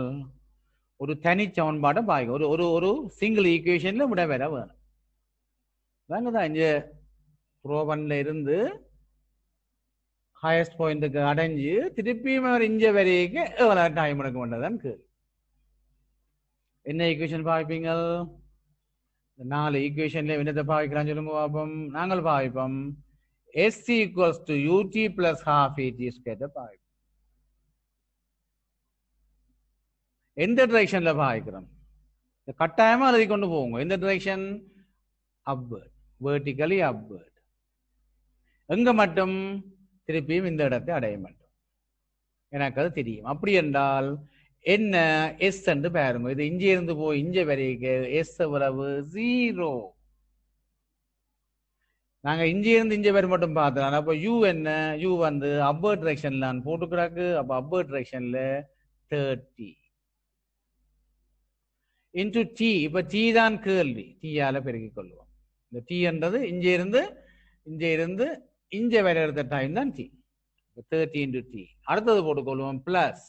ஒரு தனி சமன்பாட்டை பாய்க்கும் ஒரு ஒரு ஒரு சிங்கிள் ஈக்குவேஷன்ல விட வேற வேணும். வேங்கதான் இங்க ப்ரோவன்ல இருந்து ஹையஸ்ட் பாயிண்ட்டுக்கு அடைஞ்சு திருப்பியும் அவர் இஞ்ச வரைக்கும் எவ்வளவு டைம் எடுக்க வேண்டதான் கேள்வி என்ன ஈக்குவேஷன் பாவிப்பீங்க நாலு ஈக்குவேஷன்ல என்னத்தை பாவிக்கலாம் சொல்லுங்க பார்ப்போம் நாங்கள் பாவிப்போம் S equals to U T plus half A T ஸ்கேட்டை பாவிப்போம் எந்த டிரெக்ஷன்ல பாய்க்கிறோம் கட்டாயமா எழுதி கொண்டு போவோங்க. எந்த டிரெக்ஷன் அப்வேர்ட் வேர்டிகலி அப்வேர்ட் எங்க மட்டும்? திருப்பியும் இந்த இடத்தை அடைய மாட்டோம். எனக்கு அது தெரியும். அப்படி என்றால் என்ன? எஸ் என்று பாருங்க. இது இங்கே இருந்து போய் இஞ்ச வரைக்கு. எஸ் எவ்வளவு? ஜீரோ நாங்க இங்கே இருந்து இஞ்ச வரை மட்டும் பார்த்தோம். அப்ப யூ என்ன? யூ வந்து அப்பர் டிரெக்ஷன்ல போட்டுக்கிறாக்கு. அப்ப அப்பர் டிரெக்ஷன்ல தேர்ட்டி இன்டு டி இப்போ டி தான் கேள்வி. டீயால் பெருக்கிக் கொள்வோம். இந்த டி என்றது இங்க இருந்து இங்கே இருந்து இங்கே வேலை எடுத்த டைம் தான் டி தேர்ட்டி இன்டு டி அடுத்தது போட்டுக்கொள்வோம் பிளஸ்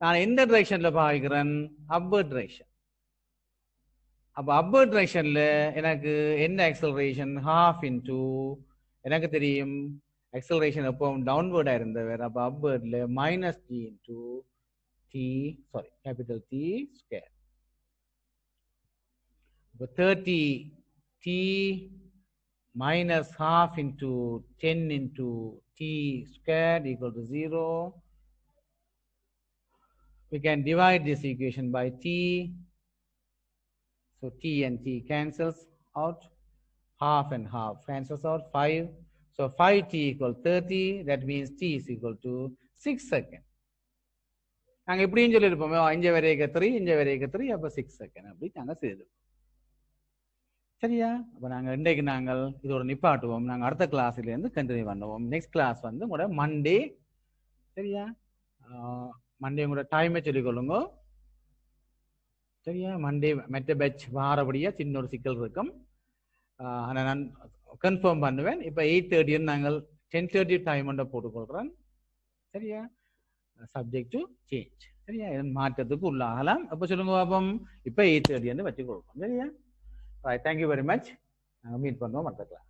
நான் எந்த டிரெக்ஷனில் பாவிக்கிறேன் அப்பர் டிரெக்ஷன் அப்போ அப்வர்ட் டிரெக்ஷனில் எனக்கு என்ன ஆக்சலரேஷன் ஹாஃப் இன்டூ எனக்கு தெரியும். ஆக்சலரேஷன் எப்போ டவுன்வேர்டாக இருந்தவர். அப்போ அப்வேர்டில் minus T into T sorry capital T square இப்போ thirty T minus half into 10 into t squared equal to 0. We can divide this equation by t. So t and t cancels out. Half and half cancels out 5. So 5t equal 30. That means t is equal to 6 seconds. நாங்கள் இப்படியும் சொல்லியிருப்போமே இங்கே வரைக்கும் three இங்கே வரைக்கும் three அப்போ six second அப்படி நாங்கள் செய்திருப்போம் சரியா? அப்போ நாங்கள் இன்றைக்கு நாங்கள் இது ஒரு நிப்பாட்டுவோம். நாங்கள் அடுத்த கிளாஸ்லேருந்து கண்டினியூ பண்ணுவோம். நெக்ஸ்ட் கிளாஸ் வந்து உங்களோட மண்டே சரியா? மண்டே உங்களோட டைமை சொல்லிக்கொள்ளுங்க சரியா? மண்டே மெட்ட பேட்ச் வாரபடியாக சின்ன ஒரு சிக்கல் இருக்கும். ஆனால் நான் கன்ஃபார்ம் பண்ணுவேன். இப்போ எயிட் தேர்ட்டின்னு நாங்கள் டென் தேர்ட்டி டைம் ஒன்றை போட்டுக்கொள்கிறேன் சரியா? சப்ஜெக்ட் டு சேஞ்ச் சரியா? மாற்றத்துக்கு உள்ளாகலாம். அப்போ சொல்லுங்க பாப்போம். இப்போ எயிட் தேர்ட்டின்னு வச்சுக்கொள்கிறோம் சரியா? தேங்க்யூ வெரி மச் நாங்கள் மீட் பண்ணுவோம் மறந்துக்கலாம்